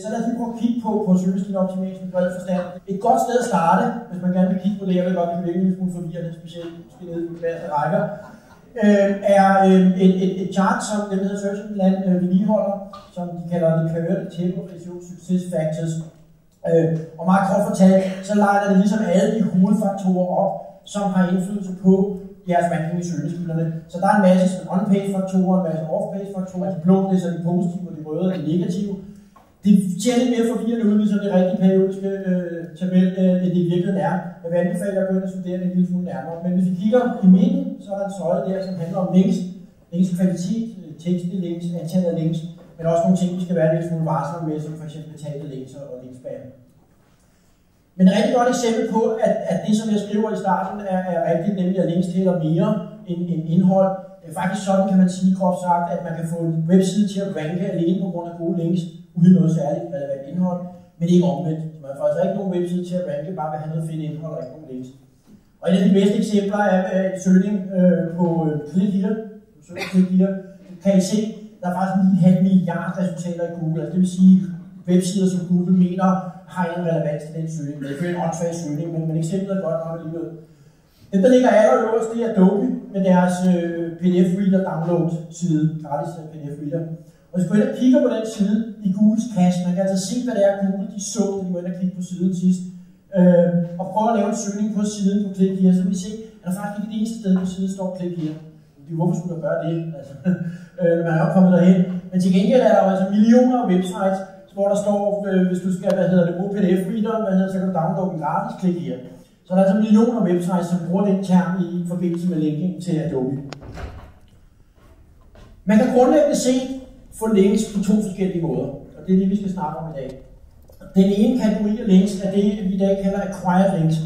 Så lad os lige prøve at kigge på, på søgemaskineoptimering i bred forstand. Et godt sted at starte, hvis man gerne vil kigge på det, jeg ved godt, det kan virke en lille smule forvirrende, specielt måske nede på hver rækker, øh, er øh, et, et, et chart, som den hedder Search Land øh, vedligeholder, som de kalder the periodic table success factors. Øh, og meget kort fortalt, så leger det ligesom alle de hovedfaktorer op, som har indflydelse på jeres ranking i søgemaskinerne. Så der er en masse on-page faktorer, en masse off-page faktorer. De blå, det er så de positive, og de røde er de negative. Det ser lidt mere forvirrende ud, den det rigtige periodiske øh, tabel, øh, end det i virkeligheden er. Jeg vil anbefale jer at gå ind og studere det en lille smule nærmere. Men hvis vi kigger i midten, så er der en søjle der, som handler om links, links kvalitet, øh, tekstlige links, antallet af links, men også nogle ting, vi skal være lidt smule varsomme med, som f.eks. betalte links og linkspam. Men et rigtig godt eksempel på, at, at det, som jeg skriver i starten, er, er rigtigt, nemlig at links tæller mere end, end indhold. Det er faktisk sådan, kan man sige groft sagt, at man kan få en webside til at ranke alene på grund af gode links, uden noget særligt relevant indhold, men ikke omvendt. Man får altså ikke nogen webside til at ranke, bare ved at have noget fedt indhold og ikke nogen links. Og et af de bedste eksempler er øh, en søgning øh, på øh, Click Kan I se, der er faktisk en halv milliard resultater i Google. Altså det vil sige, websider, som Google mener har en relevans til den søgning. Det er en åndssvag søgning, men, men eksemplet er godt nok alligevel. Den, der ligger allerøverst, det er Adobe med deres øh, PDF Reader download side, gratis øh, PDF Reader. Og hvis du går ind og kigger på den side i Googles kasse, man kan altså se, hvad det er, Google de så, da de var inde og kigge på siden sidst. Øh, og prøver at lave en søgning på siden på klik her, så vil I se, at der faktisk ikke det eneste sted på siden står klik her. Hvorfor skulle der gøre det? Altså, øh, man er jo kommet derhen. Men til gengæld er der jo altså millioner af websites, hvor der står, øh, hvis du skal, hvad hedder det, bruge PDF-reader, hvad hedder, så kan du downloade den gratis, klik her. Så der er altså millioner af websites, som bruger den term i forbindelse med linking til Adobe. Man kan grundlæggende se forlænges links på to forskellige måder, og det er det, vi skal snakke om i dag. Den ene kategori af links er det, vi i dag kalder acquired links.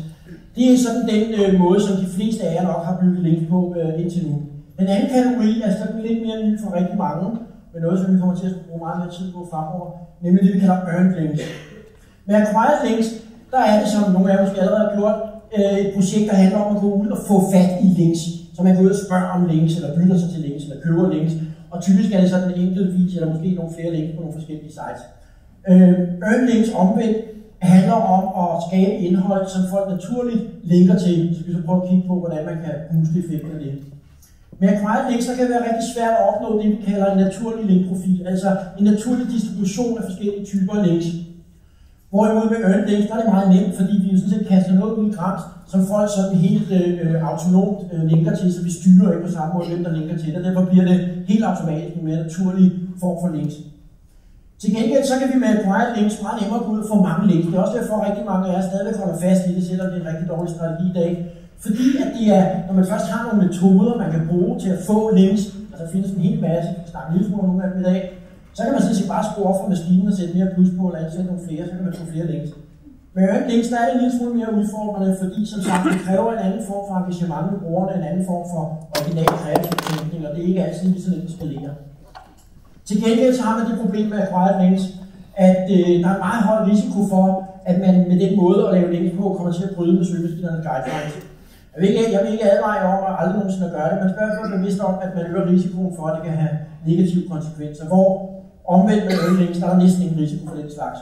Det er sådan den øh, måde, som de fleste af jer nok har bygget links på øh, indtil nu. Den anden kategori er sådan lidt mere ny for rigtig mange, men noget, som vi kommer til at bruge meget mere tid på fremover, nemlig det, vi kalder earned links. Med acquired links, der er det, som nogle af jer måske allerede har gjort, øh, et projekt, der handler om at gå ud og få fat i links. Så man går ud og spørger om links, eller bytter sig til links, eller køber links. Og typisk er det sådan en enkelt vis, eller måske nogle flere links på nogle forskellige sites. Øh, earn links omvendt handler om at skabe indhold, som folk naturligt linker til. Så vi så prøve at kigge på, hvordan man kan booste effekten af det. Med acquired links, så kan det være rigtig svært at opnå det, vi kalder en naturlig linkprofil, altså en naturlig distribution af forskellige typer af links. Hvorimod med earned days, der er det meget nemt, fordi vi jo sådan set kaster noget ud i grams, som folk sådan helt øh, øh, autonomt øh, linker til, så vi styrer ikke på samme måde, hvem der linker til det. Derfor bliver det helt automatisk en mere naturlig form for links. Til gengæld så kan vi med acquired links meget nemmere gå ud og få mange links. Det er også derfor, at rigtig mange af jer stadigvæk holder fast i det, selvom det er en rigtig dårlig strategi i dag. Fordi at det er, når man først har nogle metoder, man kan bruge til at få links, altså der findes en hel masse, vi snakker en lille smule om nogle af dem i dag, så kan man sådan set bare skrue op fra maskinen og sætte mere plus på, eller ansætte nogle flere, så kan man få flere links. Men øvrigt links, der er det en lille smule mere udfordrende, fordi som sagt, det kræver en anden form for engagement med brugerne, en anden form for original kreativ tænkning, og det er ikke altid lige så nemt at. Til gengæld så har man det problem med acquired links, at øh, der er en meget høj risiko for, at man med den måde at lave links på, kommer til at bryde med søgemaskinernes guidelines. Jeg vil, ikke, jeg vil ikke advare om at aldrig nogensinde at gøre det, men skal i bevidst om, at man øger risikoen for, at det kan have negative konsekvenser, hvor omvendt med earned der er næsten ingen risiko for den slags.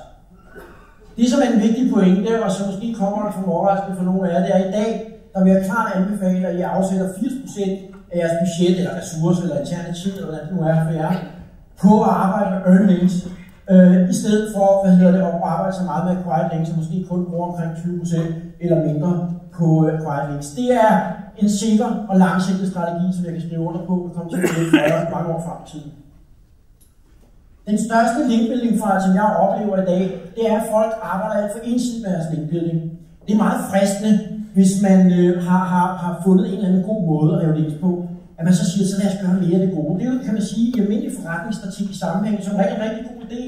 Det, som er en vigtig pointe, og som måske kommer som overraskelse for nogle af jer, det er i dag, der vil jeg klart anbefale, at I afsætter 80% af jeres budget, eller ressourcer, eller interne tid, eller hvad det nu er for jer, på at arbejde med earnings, øh, i stedet for hvad hedder det, at arbejde så meget med acquired links, og måske kun bruge omkring 20% eller mindre på acquired links. Det er en sikker og langsigtet strategi, som jeg kan skrive under på, og komme til at mange år frem i tiden. Den største linkbuilding-fejl, som jeg oplever i dag, det er, at folk arbejder alt for ensidigt med deres linkbuilding. Det er meget fristende, hvis man øh, har, har, har fundet en eller anden god måde at lave links på, at man så siger, så lad os gøre mere af det gode. Det er jo, kan man sige, i almindelig forretningsstrategisk sammenhæng, som er en rigtig god idé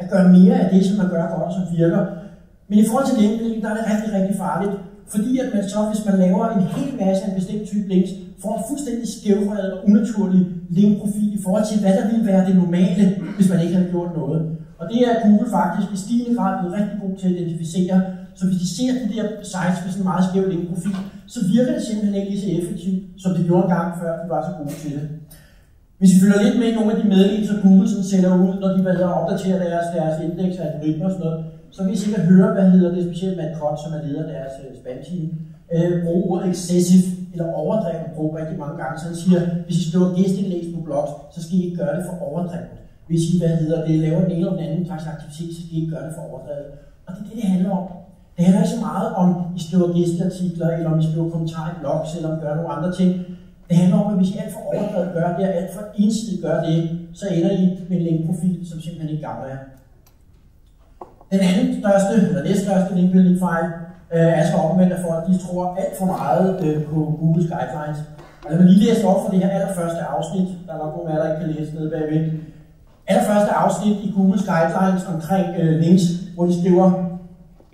at gøre mere af det, som man gør godt og som virker. Men i forhold til linkbuilding, der er det rigtig, rigtig farligt, fordi at man så, hvis man laver en hel masse af en bestemt type links, får en fuldstændig skævvredet og unaturlig linkprofil i forhold til, hvad der ville være det normale, hvis man ikke havde gjort noget. Og det er Google faktisk i stigende grad blevet rigtig god til at identificere. Så hvis de ser de der sites med sådan en meget skæv linkprofil, så virker det simpelthen ikke lige så effektivt, som det gjorde engang før, de var så gode til det. Hvis vi følger lidt med i nogle af de meddelelser, Google sådan sætter ud, når de hvad hedder, opdaterer deres, deres indeks og algoritmer og sådan noget, så vil I sikkert høre, hvad hedder det, specielt Matt Cott, som er leder af deres øh, uh, spam-team, uh, øh, bruge ordet excessive eller overdreven brug rigtig mange gange. Så han siger, hvis I skriver gæstindlæg på blogs, så skal I ikke gøre det for overdrevet. Hvis I hvad hedder det, laver den ene eller den anden slags aktivitet, så skal I ikke gøre det for overdrevet. Og det er det, det handler om. Det handler ikke så meget om, I skriver gæsteartikler, eller om I skriver kommentarer i blogs, eller om I gør nogle andre ting. Det handler om, at hvis I alt for overdrevet gør det, og alt for ensidigt gør det, så ender I med en linkprofil, som simpelthen ikke gavner jer. Den anden største, eller næststørste linkbuilding fejl, øh, er så omvendt, at folk de tror alt for meget øh, på Googles guidelines. Og lad mig lige læse op for det her allerførste afsnit. Der er nok nogle af jer, der ikke kan læse ned bagved. Allerførste afsnit i Googles guidelines omkring øh, links, hvor de skriver,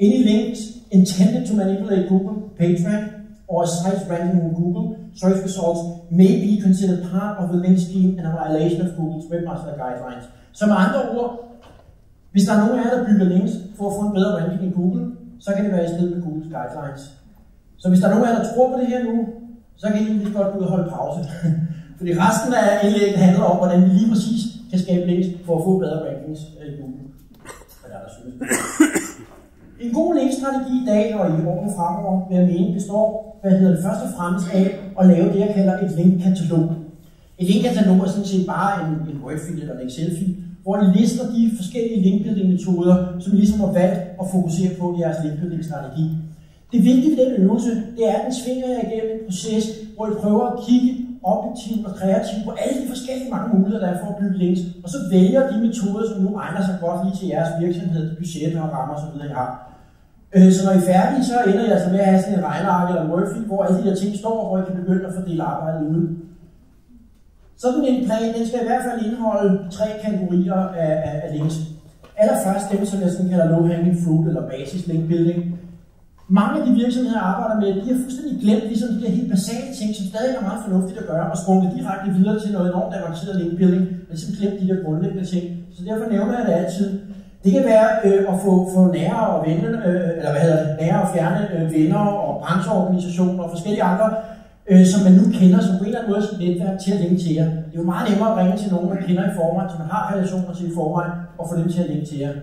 Any links intended to manipulate Google PageRank or a site's ranking in Google search results may be considered part of the link scheme and a violation of Google's webmaster guidelines. Så med andre ord, hvis der er nogen af jer, der bygger links for at få en bedre ranking i Google, så kan det være i strid med Googles guidelines. Så hvis der er nogen af jer, der tror på det her nu, så kan I lige godt gå ud og holde pause. Fordi resten af indlægget handler om, hvordan vi lige præcis kan skabe links for at få bedre rankings øh, i Google. Hvad der er der synes. En god linkstrategi i dag og i årene fremover, vil jeg mene, består, hvad hedder det, først og fremmest af at lave det, jeg kalder et linkkatalog. Et linkkatalog er sådan set bare en, en Word-fil eller en Excel-fil, hvor I lister de forskellige linkbuilding-metoder, som I ligesom har valgt at fokusere på i jeres linkbuilding-strategi. Det vigtige ved den øvelse, det er, at den svinger jer igennem en proces, hvor I prøver at kigge objektivt og kreativt på alle de forskellige mange muligheder, der er for at bygge links, og så vælger de metoder, som nu egner sig godt lige til jeres virksomhed, budget og rammer osv. I har. Øh, så når I er færdige, så ender I altså med at have sådan en regneark eller en Murphy, hvor alle de her ting står, hvor I kan begynde at fordele arbejdet ud. Sådan en plan, den skal i hvert fald indeholde tre kategorier af, af, af links. Allerførst dem, som jeg sådan kalder low hanging fruit eller basis link building. Mange af de virksomheder, jeg arbejder med, de har fuldstændig glemt ligesom de der helt basale ting, som stadig er meget fornuftigt at gøre, og sprunget direkte videre til noget enormt avanceret link building, men simpelthen glemt de der grundlæggende ting. Så derfor nævner jeg det altid. Det kan være øh, at få, få nære og venner, øh, eller hvad hedder det, nære og fjerne øh, venner og brancheorganisationer og forskellige andre øh, som man nu kender, som på en eller anden måde som netværk til at linke til jer. Det er jo meget nemmere at ringe til nogen, man kender i forvejen, som man har relationer til i forvejen, og få dem til at linke til jer.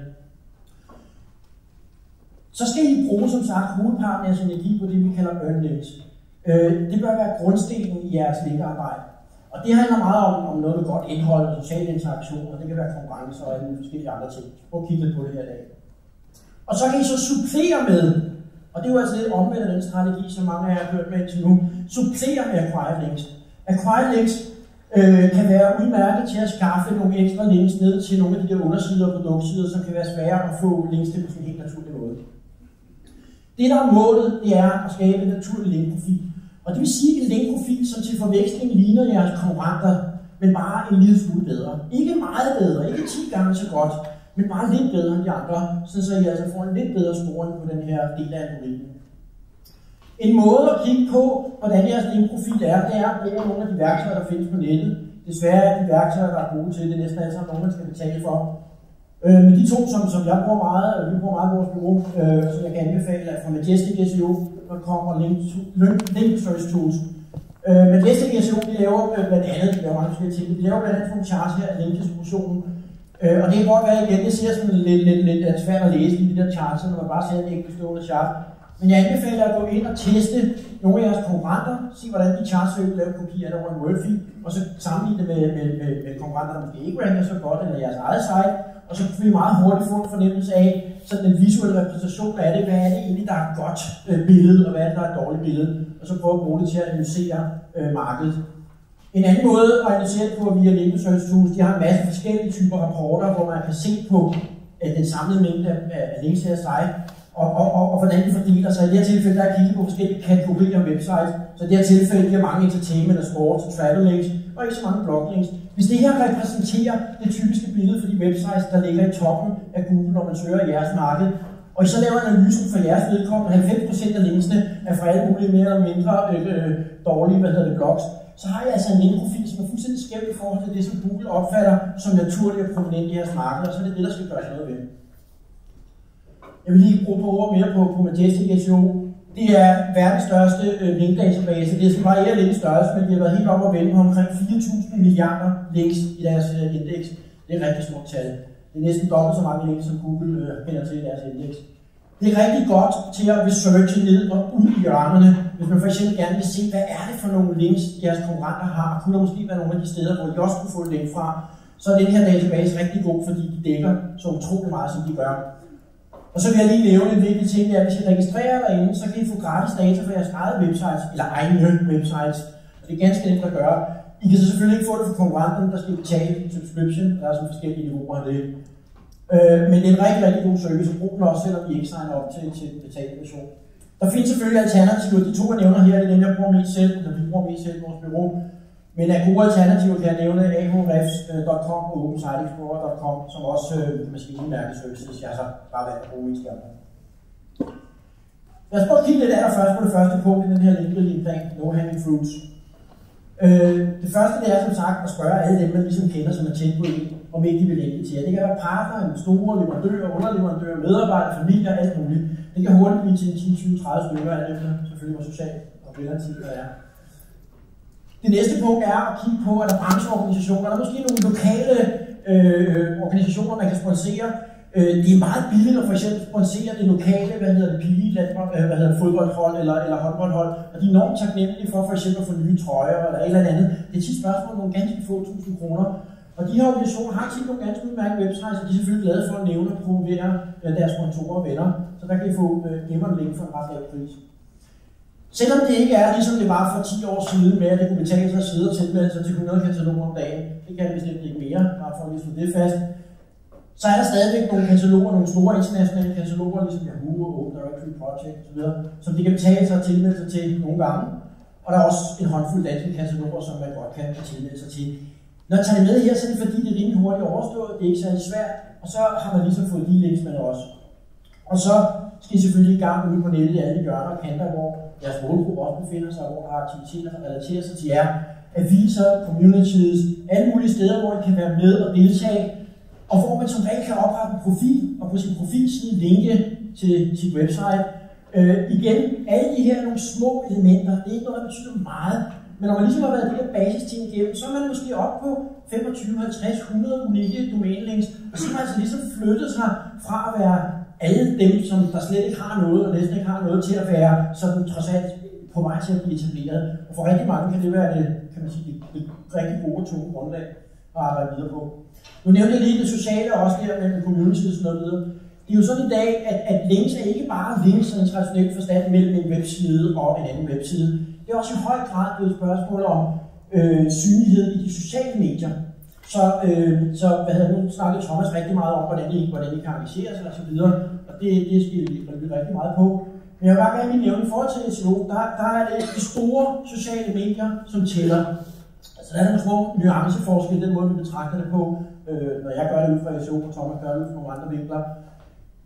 Så skal I bruge, som sagt, hovedparten af jeres energi på det, vi kalder earn links. Øh, det bør være grundstenen i jeres linkarbejde. Og det handler meget om, om noget med godt indhold og social interaktion, og det kan være konkurrence og alle forskellige andre ting. Prøv at kigge lidt på det her i dag. Og så kan I så supplere med og det er jo altså lidt omvendt af den strategi, som mange af jer har hørt med indtil nu. supplerer med acquired links. Acquired links øh, kan være udmærket til at skaffe nogle ekstra links ned til nogle af de der undersider og produktsider, som kan være svære at få links til på sådan en helt naturlig måde. Det, der er målet, det er at skabe en naturlig linkprofil. Og det vil sige en linkprofil, som til forveksling ligner jeres konkurrenter, men bare en lille smule bedre. Ikke meget bedre, ikke 10 gange så godt, men bare lidt bedre end de andre, så I altså får en lidt bedre scoring på den her del af algoritmen. En måde at kigge på, hvordan jeres linkprofil er, det er at bruge nogle af de værktøjer, der findes på nettet. Desværre er de værktøjer, der er gode til det, næsten alle sammen nogen, man skal betale for. Øh, men de to, som, som jeg bruger meget, og vi bruger meget i vores bureau, øh, som jeg kan anbefale, er fra Majestic SEO, der kommer Link, link, link First Tools. Øh, Majestic SEO, de laver øh, blandt andet, de laver mange forskellige ting, de laver blandt andet nogle charts her af linkdistributionen, Øh, og det kan godt være igen, det ser sådan lidt, lidt, lidt svært at læse i de der charts, når man bare ser en enkeltstående chart. Men jeg anbefaler at gå ind og teste nogle af jeres konkurrenter, se hvordan de charts vil lave kopier af over en Wordfeed, og så sammenligne det med, med, med, med konkurrenter, der måske ikke ranker så godt, eller jeres eget site, og så kan vi meget hurtigt få en fornemmelse af sådan den visuelle repræsentation af det, hvad er det egentlig, der er et godt øh, billede, og hvad er det, der er et dårligt billede, og så prøve at bruge det til at analysere øh, markedet. En anden måde at analysere det på via Link Tools, de har en masse forskellige typer rapporter, hvor man kan se på at den samlede mængde af, af links her site, og, og, og, og, hvordan de fordeler sig. I det her tilfælde, der er kigget på forskellige kategorier af websites, så i det her tilfælde giver mange entertainment og sports og travel links, og ikke så mange blog links. Hvis det her repræsenterer det typiske billede for de websites, der ligger i toppen af Google, når man søger i jeres marked, og I så laver analysen for jeres vedkommende, 90% af linksene er fra alle mulige mere eller mindre øh, øh dårlige hvad hedder det, blogs, så har jeg altså en linkprofil, som er fuldstændig skæv i forhold til det, som Google opfatter som naturligt og prominent i jeres marked, og så er det det, der skal gøres noget ved. Jeg vil lige bruge på ord mere på, på Majestic SEO. Det er verdens største øh, linkdatabase. Det skal variere lidt i størrelse, men de har været helt op og vende på omkring 4.000 milliarder links i deres øh, indeks. Det er et rigtig stort tal. Det er næsten dobbelt så mange links, som Google øh, kender til i deres indeks. Det er rigtig godt til at researche ned og ud i hjørnerne, hvis man for eksempel gerne vil se, hvad er det for nogle links, jeres konkurrenter har, og kunne der måske være nogle af de steder, hvor I også kunne få en link fra, så er den her database rigtig god, fordi de dækker så utrolig meget, som de gør. Og så vil jeg lige nævne en vigtig ting, at hvis I registrerer derinde, så kan I få gratis data fra jeres eget websites, eller egne websites. Det er ganske nemt at gøre. I kan så selvfølgelig ikke få det fra konkurrenten, der skal betale subscription. Der er sådan forskellige niveauer af det. Øh, men det er en rigtig, rigtig god service, og brug den også, selvom I ikke signer op til, til betalt version. Der findes selvfølgelig alternativer. De to, jeg nævner her, det er dem, jeg bruger mest selv, eller vi bruger mest selv i vores bureau. Men af gode alternativer kan jeg nævne ahrefs.com og OpenSiteExplorer.com, som også øh, maskinmærkeservices, jeg så bare valgt at bruge mest gerne. Lad os prøve at kigge lidt først på det første punkt i den her linkedeling plan, no hanging fruits. Øh, det første det er som sagt at spørge alle dem, man ligesom kender, som er tæt på en, om ikke de vil lægge. Det kan være partnere, store leverandører, underleverandører, medarbejdere, familier, alt muligt. Det kan hurtigt blive til 10, 20, 30 stykker, alt efter selvfølgelig hvor socialt og relativt der er. Det næste punkt er at kigge på, at der er brancheorganisationer, der er måske nogle lokale øh, øh, organisationer, man kan sponsere. Øh, det er meget billigt at for eksempel sponsere det lokale, hvad hedder det, pige, øh, hvad hedder det, fodboldhold eller, eller håndboldhold, og de er enormt taknemmelige for for eksempel at få nye trøjer eller et eller andet. Det er tit spørgsmål om nogle ganske få tusind kroner. Og de her organisationer har tit nogle ganske udmærkede websites, og de er selvfølgelig glade for at nævne og promovere øh, deres sponsorer og venner. Så der kan I få øh, gemmerne en link for en ret lav pris. Selvom det ikke er ligesom det var for 10 år siden med, at det kunne betale sig at sidde og tilmelde sig til 100 kataloger om dagen, det kan det bestemt ikke mere, bare for at lige slå det fast, så er der stadigvæk nogle kataloger, nogle store internationale kataloger, ligesom Yahoo og Open Directory Project osv., som de kan betale sig at tilmelde sig til nogle gange. Og der er også en håndfuld danske kataloger, som man godt kan tilmelde sig til. Når jeg tager det med her, så er det fordi, det er rimelig hurtigt overstået, det er ikke særlig svært, og så har man ligesom fået de links med også. Og så skal I selvfølgelig i gang ude på nettet i alle hjørner og kanter, hvor jeres målgruppe også befinder sig, hvor der er aktiviteter, der relaterer sig til jer. Aviser, communities, alle mulige steder, hvor I kan være med og deltage, og hvor man som regel kan oprette en profil, og på sin profilside linke til sit website. Øh, igen, alle de her nogle små elementer, det er ikke noget, der betyder meget, men når man ligesom har været det her basisting igennem, så er man måske op på 25, 50, 100 unikke domænelinks, og så har man altså ligesom flyttet sig fra at være alle dem, som der slet ikke har noget, og næsten ikke har noget til at være sådan trods alt på vej til at blive etableret. Og for rigtig mange kan det være det, kan man sige, det, det rigtig gode to grundlag at arbejde videre på. Nu nævnte jeg lige det sociale også der med communities og noget videre. Det er jo sådan i dag, at, at links er ikke bare links i en traditionel forstand mellem en webside og en anden webside. Det er også i høj grad blevet et spørgsmål om øh, synlighed i de sociale medier. Så, øh, så hvad hedder, nu snakkede Thomas rigtig meget om, hvordan I, hvordan det kan og sig osv., og det, det skal vi rigtig meget på. Men jeg vil bare gerne lige nævne, i forhold til SEO, der, der er det de store sociale medier, som tæller. Altså der er nogle små nuanceforskelle, den måde vi betragter det på, øh, når jeg gør det ud fra SEO, og Thomas gør det ud fra nogle andre vinkler.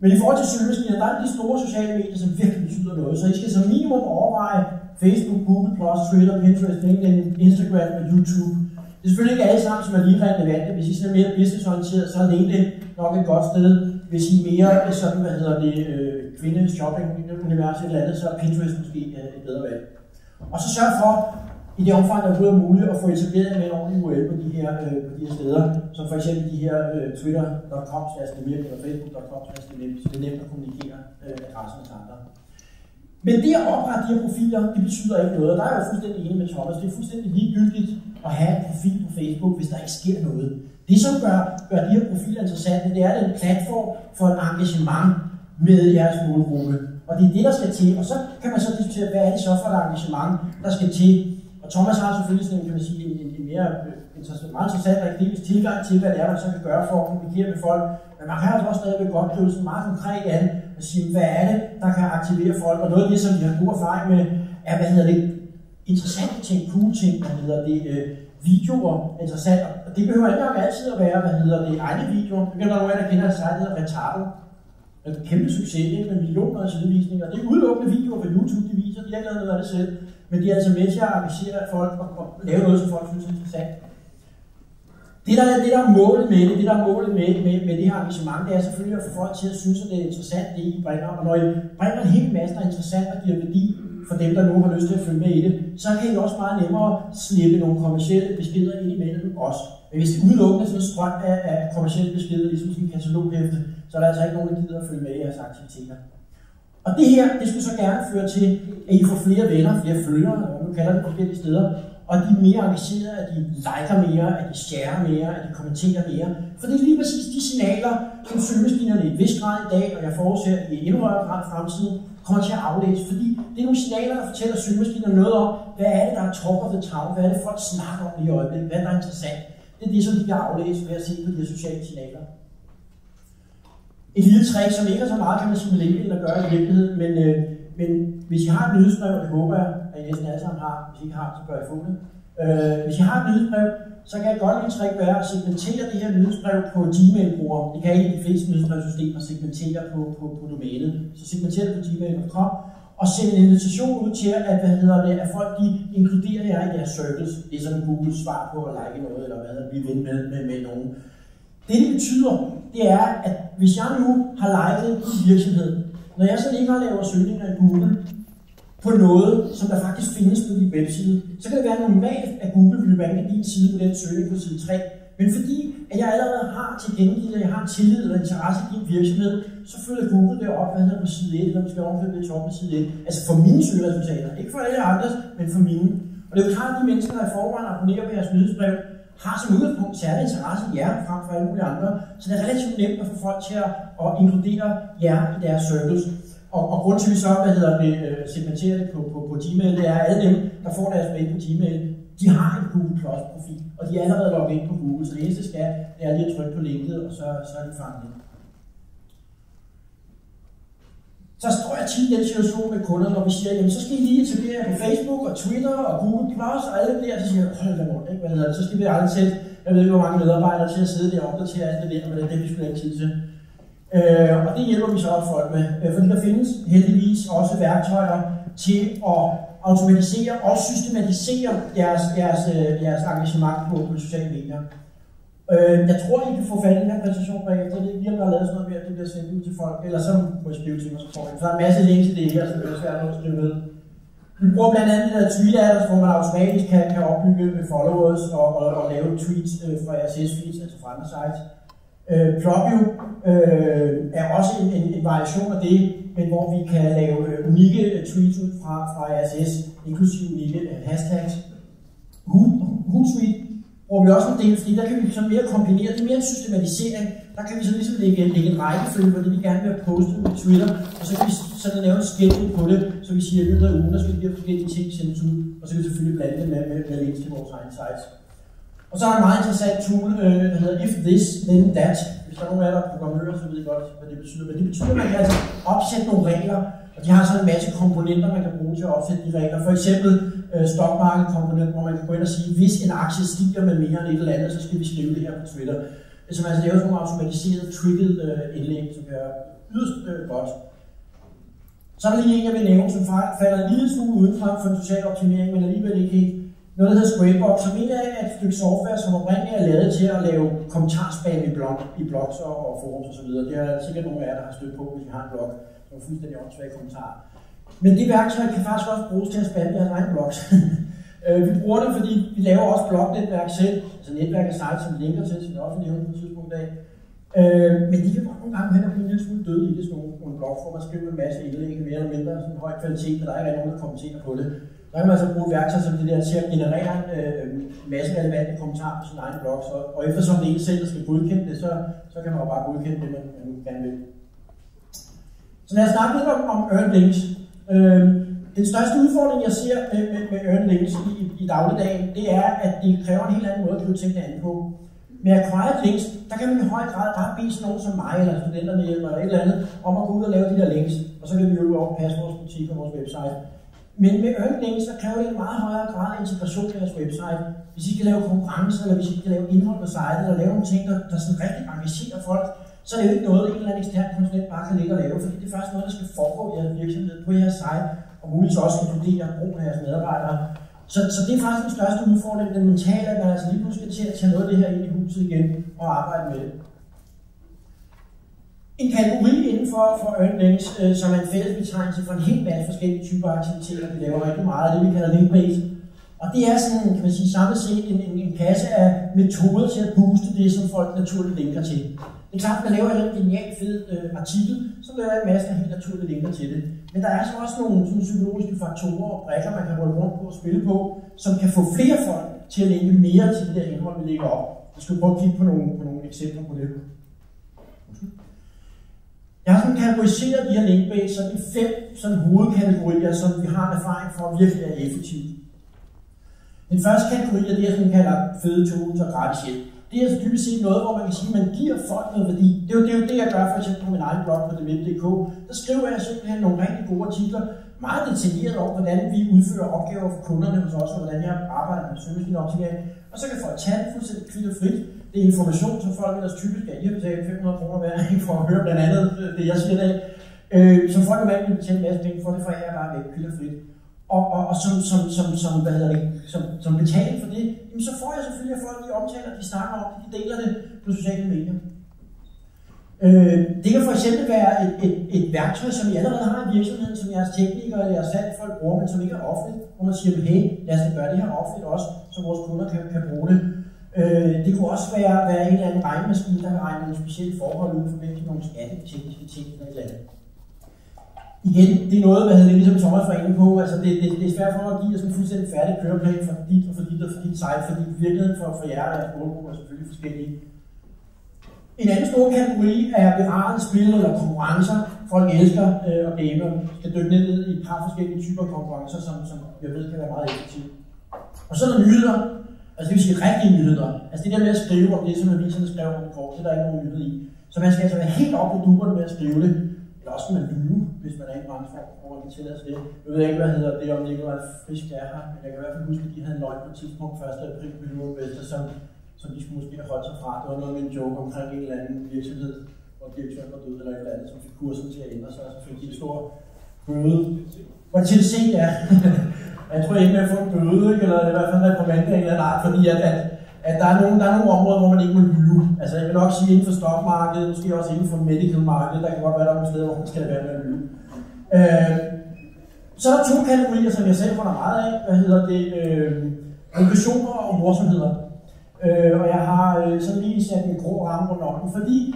Men i forhold til søgemaskiner, der er de store sociale medier, som virkelig betyder noget. Så I skal som minimum overveje Facebook, Google+, Twitter, Pinterest, LinkedIn, Instagram og YouTube. Det er selvfølgelig ikke alle sammen, som er lige relevante. Hvis I er mere businessorienteret, så er LinkedIn nok et godt sted. Hvis I er mere øh, sådan, hvad hedder det, øh, kvinde shopping univers eller andet, så er Pinterest måske øh, et bedre valg. Og så sørg for, i det omfang, der er muligt at få etableret med en ordentlig URL på de her, øh, på de her steder, som for eksempel de her øh, twitter.com eller facebook.com så det er nemt at kommunikere øh, adressen til andre. Men det at oprette de her profiler, det betyder ikke noget. Der er jeg fuldstændig enig med Thomas. Det er fuldstændig ligegyldigt at have en profil på Facebook, hvis der ikke sker noget. Det, som gør, gør de her profiler interessante, det er en platform for et engagement med jeres målgruppe. Og det er det, der skal til. Og så kan man så diskutere, hvad er det så for et engagement, der skal til. Og Thomas har selvfølgelig sådan, kan man sige, en, en mere øh, interessant, meget interessant og akademisk tilgang til, hvad det er, man så kan gøre for at kommunikere med folk. Men man kan altså også stadigvæk godt gribe sådan meget konkret an at sige, hvad er det, der kan aktivere folk? Og noget af det, som vi har god erfaring med, er, hvad hedder det, interessante ting, cool ting, hvad hedder det, øh, videoer, interessant. Og det behøver ikke altid at være, hvad hedder det, egne videoer. Det kan der nogen af der kender sig, der hedder Retardo. Det er en kæmpe succes, ikke? med millioner af sidevisninger. Det er udelukkende videoer på YouTube, de viser, de har lavet noget af det selv. Men de er altså med til at engagere folk og, og lave noget, som folk synes er interessant. Det der, er, det, der er målet med det, det der er målet med, med, med det her engagement, det er selvfølgelig at få folk til at synes, at det er interessant, det I bringer. Og når I bringer en hel masse, der er interessant og giver værdi for dem, der nu har lyst til at følge med i det, så kan I også meget nemmere slippe nogle kommersielle beskeder ind imellem også. Men hvis det udelukkende sådan en strøm af, af kommersielle beskeder, ligesom sådan en kataloghæfte, så er der altså ikke nogen, der gider at følge med i jeres aktiviteter. Og det her, det skulle så gerne føre til, at I får flere venner, flere følgere, og nu kalder det forskellige steder, og de er mere engagerede, at de liker mere, at de share mere, at de kommenterer mere. For det er lige præcis de signaler, som søgemaskinerne i et vist grad i dag, og jeg forudser i endnu højere grad i fremtiden, kommer til at aflæse. Fordi det er nogle signaler, der fortæller søgemaskinerne noget om, hvad er det, der er top of the town, hvad er det, folk snakker om i øjeblikket, hvad der er interessant. Det er det, som de kan aflæse ved at se på de her sociale signaler. Et lille trick, som ikke er så meget, kan man sige med LinkedIn at gøre i virkeligheden, men, øh, men hvis I har et nyhedsbrev, og det håber jeg, næsten alle sammen har, hvis I ikke har, så bør I få det. Øh, hvis I har et nyhedsbrev, så kan et godt lille trick være at segmentere det her nyhedsbrev på Gmail-bruger. Det kan I de fleste nyhedsbrevsystemer segmentere på, på, på domænet. Så segmentere det på gmail.com og sende en invitation ud til, at, hvad hedder det, at folk de inkluderer jer i deres service. Det er sådan Google svar på at like noget, eller hvad hedder, blive ven med, med, med nogen. Det, det betyder, det er, at hvis jeg nu har liket en virksomhed, når jeg så ligger og laver søgninger i Google på noget, som der faktisk findes på din webside, så kan det være normalt, at Google vil ranke din side på den søgning på side 3. Men fordi at jeg allerede har tilkendegivet, at jeg har tillid eller interesse i din virksomhed, så følger Google det op, hvad hedder på side 1, eller måske omføre det top på side 1. Altså for mine søgeresultater, ikke for alle andres, men for mine. Og det er jo klart, at de mennesker, der i forvejen abonnerer på jeres nyhedsbrev, har som udgangspunkt særlig interesse i jer frem for alle mulige andre. Så det er relativt nemt at få folk til at, at inkludere jer i deres service. Og, og grunden til, at vi så hvad hedder det, øh, segmenterer det på, på, på Gmail, det er, at alle dem, der får deres mail på Gmail, de har en Google Plus profil, og de er allerede logget ind på Google, så det eneste skal, det er lige at trykke på linket, og så, så er de fanget. Så står jeg tit i den situation med kunder, når vi siger, jamen så skal I lige etablere på Facebook og Twitter og Google Plus og alle der, så siger jeg, hold da rundt, ikke? Hvad hedder det? Så skal vi aldrig sætte, jeg ved ikke, hvor mange medarbejdere til at sidde der og opdatere alt det der, men det er det, vi skulle have tid til. Øh, og det hjælper vi så også folk med, øh, fordi der findes heldigvis også værktøjer til at automatisere og systematisere deres, deres, øh, jeres engagement på, på sociale medier. Øh, jeg tror, I kan få fat i den her præsentation bagefter. Det er lige, om der er lavet sådan noget mere, det bliver sendt ud til folk. Eller så må I skrive til mig, så får Så der er en masse links til det her, så det er svært at skrive med. Vi bruger blandt andet det der tweet adders, hvor man automatisk kan, kan opbygge followers og, og, og lave tweets øh, fra RSS feeds, altså fra andre sites. Øh, Plopio øh, er også en, en, en variation af det, men hvor vi kan lave øh, unikke øh, tweets ud fra, fra RSS, inklusive unikke øh, hashtags. Hootsuite bruger vi også en del, fordi der kan vi så mere kombinere, det er mere en systematisering, der kan vi så ligesom lægge, lægge en rækkefølge på det, vi gerne vil have postet på Twitter, og så kan vi sådan lave en schedule på det, så vi siger, at i løbet af ugen, der skal de her forskellige ting sendes ud, og så kan vi selvfølgelig blande det med, med, med links til vores egen sites. Og så er der en meget interessant tool, øh, der hedder If This, Then That. Hvis der er nogen af jer, der er programmører, så ved I godt, hvad det betyder. Men det betyder, at man kan altså opsætte nogle regler, og de har så en masse komponenter, man kan bruge til at opsætte de regler. For eksempel øh, stockmarket-komponent, hvor man kan gå ind og sige, hvis en aktie stiger med mere end et eller andet, så skal vi skrive det her på Twitter. Så man altså laver nogle automatiserede triggered øh, indlæg, som er yderst øh, godt. Så er der lige en, jeg vil nævne, som falder en lille smule udenfor for den social optimering, men alligevel ikke helt noget, der hedder Spraybox, som egentlig er et stykke software, som oprindeligt er lavet til at lave kommentarspam i, blog, i blogs og, og forums osv. Det er sikkert nogle af jer, der har stødt på, hvis I har en blog, som er fuldstændig åndssvage kommentarer. Men det værktøj kan faktisk også bruges til at spamme jeres egen blogs. Øh, vi bruger det, fordi vi laver også blognetværk selv, altså netværk af sites, som vi linker til, som jeg også nævnte på et tidspunkt i dag. Øh, men de kan godt nogle gange hen og blive en lille smule døde i det, sådan nogle blog, hvor man skriver en masse indlæg, mere eller mindre sådan høj kvalitet, men der er ikke nogen, der kommenterer på det. Så kan man altså bruge værktøj som det der til at generere en øh, masse relevante kommentarer på sin egen blog, så, og eftersom det ikke selv, der skal godkende det, så, så kan man jo bare godkende det, man, man gerne vil. Så når os snakker lidt om, om earned links, øh, den største udfordring, jeg ser med, med, med earned links i, i, dagligdagen, det er, at det kræver en helt anden måde at købe tingene an på. Med acquired links, der kan man i høj grad bare bede sådan nogen som mig, eller studenterne eller et eller andet, om at gå ud og lave de der links, og så kan vi jo over passe vores butik og vores website. Men med earned så kræver det en meget højere grad af integration i jeres website. Hvis I kan lave konkurrencer, eller hvis I kan lave indhold på sitet, eller lave nogle ting, der, der sådan rigtig engagerer folk, så er det jo ikke noget, en eller anden ekstern konsulent bare kan ligge og lave, fordi det er faktisk noget, der skal foregå i jeres virksomhed på jeres site, og muligvis også inkludere brugen af jeres medarbejdere. Så, så det er faktisk den største udfordring, den mentale, at man altså lige pludselig skal til at tage noget af det her ind i huset igen og arbejde med det. En kategori inden for, for Earn Links, øh, som er en fælles betegnelse for en hel masse forskellige typer aktiviteter. Vi laver rigtig meget af det, vi kalder link-based. Og det er sådan, kan man sige, samlet set en, en, en kasse af metoder til at booste det, som folk naturligt linker til. Det er klart, at man laver en genial fed øh, artikel, så laver en masse af helt naturlige linker til det. Men der er så også nogle sådan, psykologiske faktorer og brækker, man kan rulle rundt på og spille på, som kan få flere folk til at linke mere til det der indhold, vi lægger op. Jeg skal prøve at kigge på nogle, på nogle eksempler på det. Jeg har sådan kategoriseret de her linkbase sådan i fem sådan hovedkategorier, som vi har en erfaring for at virkelig er effektive. Den første kategori er det, jeg sådan kalder fede tools og gratis hjælp. Det er altså typisk set noget, hvor man kan sige, at man giver folk noget værdi. Det er jo det, er jo det jeg gør for eksempel på min egen blog på demip.dk. Der skriver jeg simpelthen nogle rigtig gode artikler, meget detaljeret om, hvordan vi udfører opgaver for kunderne hos os, og hvordan jeg arbejder med søgemaskinoptimering. Og så kan folk tage det fuldstændig kvitt og frit. Det er information, som folk ellers typisk er i at betale 500 kroner hver for at høre blandt andet øh, det, jeg siger i dag. Øh, som folk er vant til at betale en masse penge for, det får jeg bare væk frit og, og, og som, som, som, som, hvad hedder det, som, som betaling for det, jamen så får jeg selvfølgelig, at folk de omtaler, de snakker om det, de deler det på sociale medier. Øh, det kan for eksempel være et, et, et værktøj, som I allerede har i virksomheden, som jeres teknikere eller jeres salgfolk bruger, men som ikke er offentligt, hvor man siger, hey, lad os da gøre det her offentligt også, så vores kunder kan, kan bruge det. Øh, det kunne også være, være en eller anden regnemaskine, der kan regne nogle specielle forhold ud for med nogle skattetekniske ting eller et eller andet igen, det er noget, hvad hedder det, ligesom Thomas var inde på, altså det, det, det er svært for mig at give sådan en fuldstændig færdig køreplan for dit og for dit og for dit site, fordi virkeligheden for, for jer og jeres målgruppe er selvfølgelig forskellige. En anden stor kategori er virale spil eller konkurrencer. Folk elsker øh, at game og skal dykke ned i et par forskellige typer konkurrencer, som, som jeg ved kan være meget effektive. Og så er der nyheder, altså det vil sige rigtige nyheder. Altså det der med at skrive om det, som aviserne skrev om i går, det er der ikke nogen nyhed i. Så man skal altså være helt oppe på duberne med at skrive det. Eller også man lyve, hvis man er i en hvor man kan tillade sig det. Jeg ved ikke, hvad hedder det, om Nikolaj Frisk er her, men jeg kan i hvert fald huske, at de havde en løgn på et tidspunkt 1. april på Jordvester, som, som de skulle måske have holdt sig fra. Det var noget med en joke omkring en eller anden virksomhed, hvor direktøren var død eller et eller andet, som fik kursen til at ændre sig, og så fik de en stor bøde. Var det til at se, ja jeg tror ikke med at få en bøde, ikke? eller i hvert fald en reprimande af en eller anden art, fordi at, at at der er, nogle, der er nogle områder, hvor man ikke må lyve. Altså jeg vil nok sige inden for stokmarkedet, måske også inden for medical market, der kan godt være der nogle steder, hvor man skal være med at lyve. Øh, så er der to kategorier, som jeg selv holder meget af. Hvad hedder det? Øh, ambitioner og morsomheder. Øh, og jeg har øh, sådan lige sat en grå ramme rundt om dem, fordi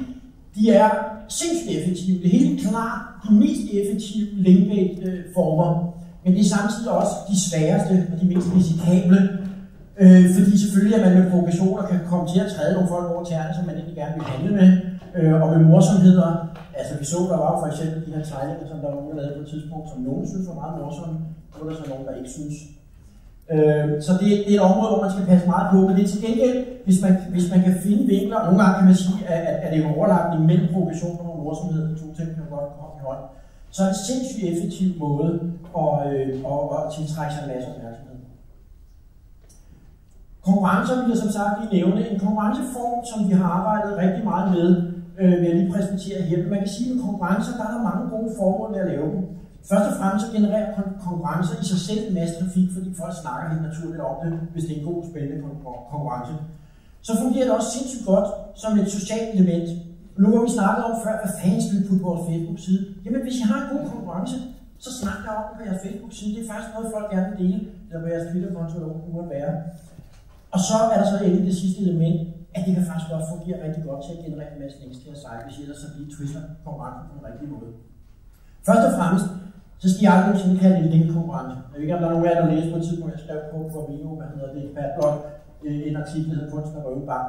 de er sindssygt effektive. Det er helt klart de mest effektive link øh, former, men det er samtidig også de sværeste og de mest risikable Øh, fordi selvfølgelig, at man med provokationer kan komme til at træde nogle folk over tæerne, som man ikke gerne vil handle med. Øh, og med morsomheder, altså vi så, der var for eksempel de her tegninger, som der var nogen, der lavede på et tidspunkt, som nogen synes var meget morsomme, og der så nogen, der ikke synes. Øh, så det, det, er et område, hvor man skal passe meget på, men det er til gengæld, hvis man, hvis man kan finde vinkler, nogle gange kan man sige, at, at, at det er overlagt mellem provokationer og morsomhed, de to ting kan godt komme i hånd, så er det sindssygt effektiv måde at, øh, at, at tiltrække sig en masse opmærksomhed. Konkurrencer vil jeg som sagt lige nævne. En konkurrenceform, som vi har arbejdet rigtig meget med, øh, vil jeg lige præsentere her. Man kan sige, at med konkurrencer, der er mange gode formål med at lave dem. Først og fremmest så genererer konkurrencer i sig selv en masse trafik, fordi folk snakker helt naturligt om det, hvis det er en god, spændende konkurrence. Så fungerer det også sindssygt godt som et socialt element. Nu hvor vi snakkede om før, hvad fanden skal vi putte på vores Facebook-side? Jamen, hvis I har en god konkurrence, så snak der om på jeres Facebook-side. Det er faktisk noget, folk gerne vil dele, eller på jeres Twitter-konto, eller hvor det være. Og så er der så endelig det sidste element, at det kan faktisk godt fungere rigtig godt til at generere en masse links til jeres site, hvis I ellers så lige twister konkurrencen på den rigtige måde. Først og fremmest, så skal I aldrig nogensinde kalde det en linkkonkurrence. Jeg ved ikke, om der er nogen af jer, der læser på et tidspunkt, jeg skrev på på Vino, hvad hedder det, ekspertblog, øh, en artikel, der hedder Kunst og Bank,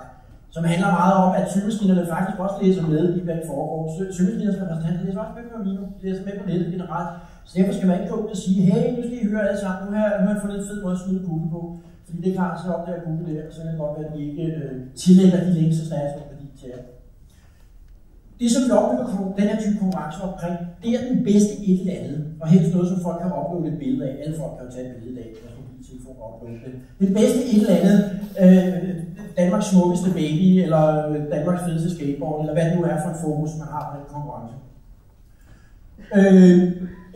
som handler meget om, at søgemaskinerne faktisk også læser med i, hvad der foregår. Søgemaskinerne repræsentanter læser også med på Amino, læser med på nettet generelt. Så derfor skal man ikke gå ud og sige, hey, nu skal I høre alle sammen, nu har, nu har jeg fundet en fed måde at snyde Google på. Fordi det er klart, så opdager Google det, og så kan det godt være, at de ikke øh, tillægger de links, så snart stor værdi til jer. Det, som vi opbygger den her type konkurrence omkring, det er den bedste et eller andet, og helst noget, som folk kan opleve et billede af. Alle folk kan jo tage et billede af mobiltelefon og det. Det bedste et eller andet, øh, Danmarks smukkeste baby, eller øh, Danmarks fedeste skateboard, eller hvad det nu er for en fokus, man har på den konkurrence. Øh,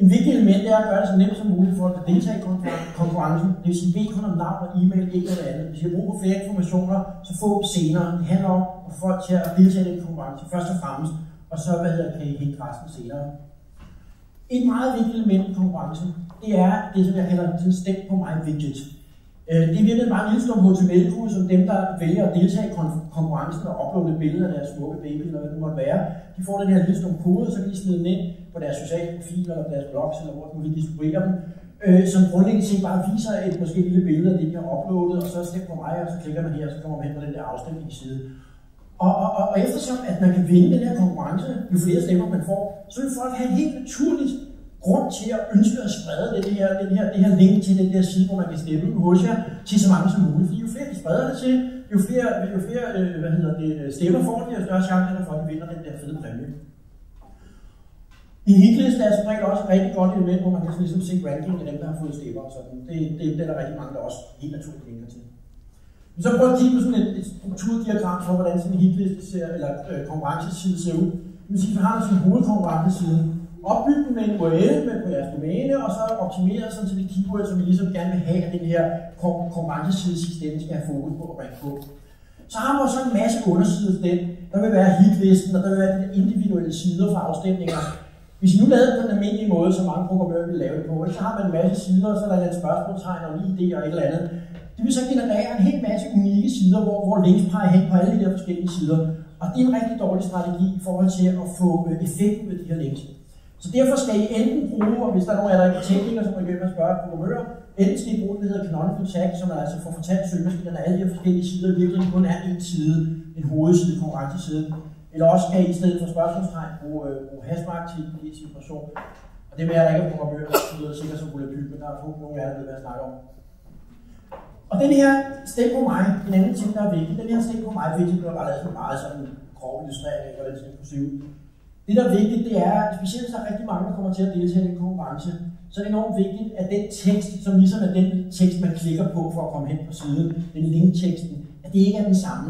en vigtig element er at gøre det så nemt som muligt for at deltage i konkurrencen. Det vil sige, ved kun om navn og e-mail, ikke eller andet. Hvis jeg bruger flere informationer, så få dem senere. Det handler om at få folk til at deltage i den konkurrence, først og fremmest, og så hvad hedder, kan I hente resten senere. Et meget vigtigt element i konkurrencen, det er det, som jeg kalder en stem på mig widget. Øh, det er virkelig bare en lille HTML-kode, som dem, der vælger at deltage i konkurrencen og uploade billeder af deres smukke baby, eller hvad det måtte være, de får den her lille kode, og så kan de smide den ind på deres sociale profiler, eller deres blogs, eller hvor de distribuere dem, øh, som grundlæggende set bare viser et måske lille billede af det, de har uploadet, og så stem på mig, og så klikker man her, og så kommer man hen på den der afstemningsside. Og, og, og, og eftersom at man kan vinde den her konkurrence, jo flere stemmer man får, så vil folk have helt naturligt grund til at ønske at sprede det her, den her, det her link til den der side, hvor man kan stemme hos jer, til så mange som muligt. Fordi jo flere de spreder det til, jo flere, jo flere øh, hvad hedder det, øh, stemmer får de, jo større chance er der for, at de vinder den der fede præmie. I hitlisten er som regel også et rigtig godt element, hvor man kan ligesom se ranking af dem, der har fået stemmer. Sådan. det, det, det er der rigtig mange, der også helt naturligt linker til. Men så prøv at kigge på sådan et, et strukturdiagram for, hvordan sådan en hitliste ser, eller øh, konkurrenceside ser ud. Det vil sige, at vi har sådan en hovedkonkurrenceside, Opbyg den med en URL med på jeres domæne, og så optimere sådan til de keywords, som vi ligesom gerne vil have, at den her konkurrenceside system skal have fokus på at ranke på. Så har man så en masse undersider til den. Der vil være hitlisten, og der vil være de individuelle sider for afstemninger. Hvis I nu lavede på den almindelige måde, som mange programmører vil lave det på, så har man en masse sider, og så er der et spørgsmålstegn og en idé og et eller andet. Det vil så generere en hel masse unikke sider, hvor, hvor links peger hen på alle de der forskellige sider. Og det er en rigtig dårlig strategi i forhold til at få øh, effekt ud af de her links. Så derfor skal I enten bruge, og hvis der er nogen af jer, der er teknikere, som er at spørge programmører, enten skal I bruge det, der hedder Canonical Tag, som er altså for fortalt søgemaskinerne alle de her forskellige sider virkelig kun er en side, en hovedside, konkurrenceside. Eller også kan I i stedet for spørgsmålstegn bruge, øh, bruge hashmark til i situation. Og det med, at da ikke er programmører, så lyder det sikkert som volapyk, men der er få nogle af jer, der ved, hvad jeg snakker om. Og den her stik på mig, en anden ting, der er vigtig, den her stik på mig, vigtig, bliver bare lavet sådan meget sådan grov illustrering af, hvordan det skal se ud. Det, der er vigtigt, det er, at specielt hvis der er rigtig mange, der kommer til at deltage i den konkurrence, så er det enormt vigtigt, at den tekst, som ligesom er den tekst, man klikker på for at komme hen på siden, den linkteksten, at det ikke er den samme.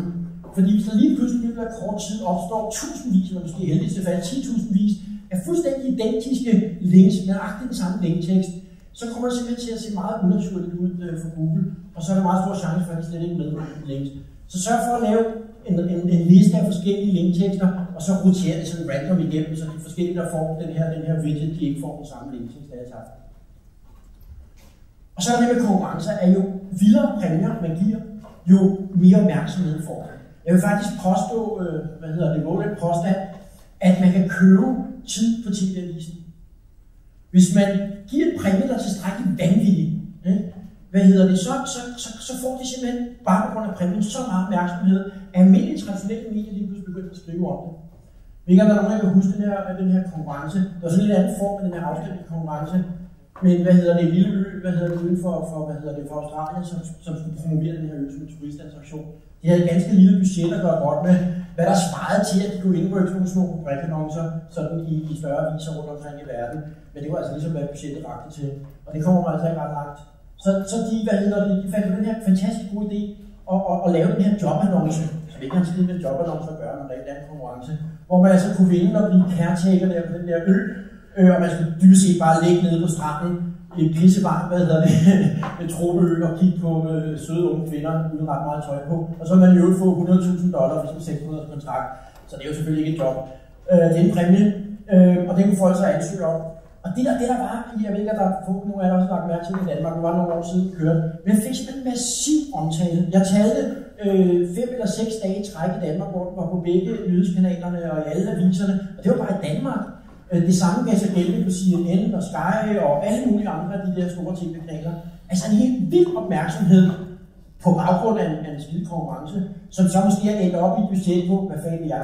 Fordi hvis der lige pludselig bliver løbet af kort tid opstår tusindvis, eller måske heldigvis til fald 10.000 vis, af fuldstændig identiske links med nøjagtigt den samme linktekst, så kommer det simpelthen til at se meget unaturligt ud øh, for Google, og så er der meget stor chance for, at de slet ikke med links. Så sørg for at lave en, en, en liste af forskellige linktekster, og så roterer det sådan random igennem, så de forskellige, der får den her, den her widget, de ikke får den samme linktekst alle sammen. Og så er det med konkurrencer, at jo vildere præmier man giver, jo mere opmærksomhed får man. Jeg vil faktisk påstå, øh, hvad hedder det, våge påstand, at man kan købe tid på TV-avisen. Hvis man giver en præmie, der er tilstrækkeligt vanvittig, ikke? hvad hedder det, så, så, så, så får de simpelthen, bare på grund af præmien, så meget opmærksomhed, at almindelige traditionelle medier lige pludselig begynder at skrive om det. Jeg ikke, om der er nogen, der kan huske den her, den her konkurrence. Der var sådan en anden form af den her afstemte konkurrence. Men hvad hedder det, lille ø, hvad hedder det, uden for, for, hvad hedder det, for Australien, som, som skulle promovere den her ø som en turistattraktion. De havde et ganske lille budget at gøre godt med, hvad der svarede til, at de kunne indrykke nogle små fabrikannoncer sådan i, i større aviser rundt omkring i verden. Men det var altså ligesom, hvad budgettet rakte til. Og det kommer man altså ikke ret langt. Så, så de, hvad hedder det, de fandt den her fantastisk gode idé at, at, at lave den her jobannonce, som ikke har en skid med jobannoncer at gøre, når der er en konkurrence, hvor man altså kunne vinde og blive caretaker der på den der ø, øh, og man skulle dybest set bare ligge nede på stranden i et hvad hedder det, med tropeø og kigge på øh, søde unge kvinder uden ret meget tøj på. Og så man jo få 100.000 dollar hvis man 600 kontrakt. Så det er jo selvfølgelig ikke et job. Øh, det er en præmie, øh, og det kunne folk så ansøge om. Og det der, det der var, jeg ved ikke, at der er nu er der også lagt mærke til i Danmark, det var nogle år siden kørte. men jeg fik sådan en massiv omtale. Jeg talte øh, fem eller seks dage i træk i Danmark, hvor den var på begge nyhedskanalerne og i alle aviserne, og det var bare i Danmark. Øh, det samme gav sig gældende på CNN og Sky og alle mulige andre af de der store tv-kanaler. Altså en helt vild opmærksomhed på baggrund af en, af en skide konkurrence, som så måske er endt op i et budget på, hvad fanden jeg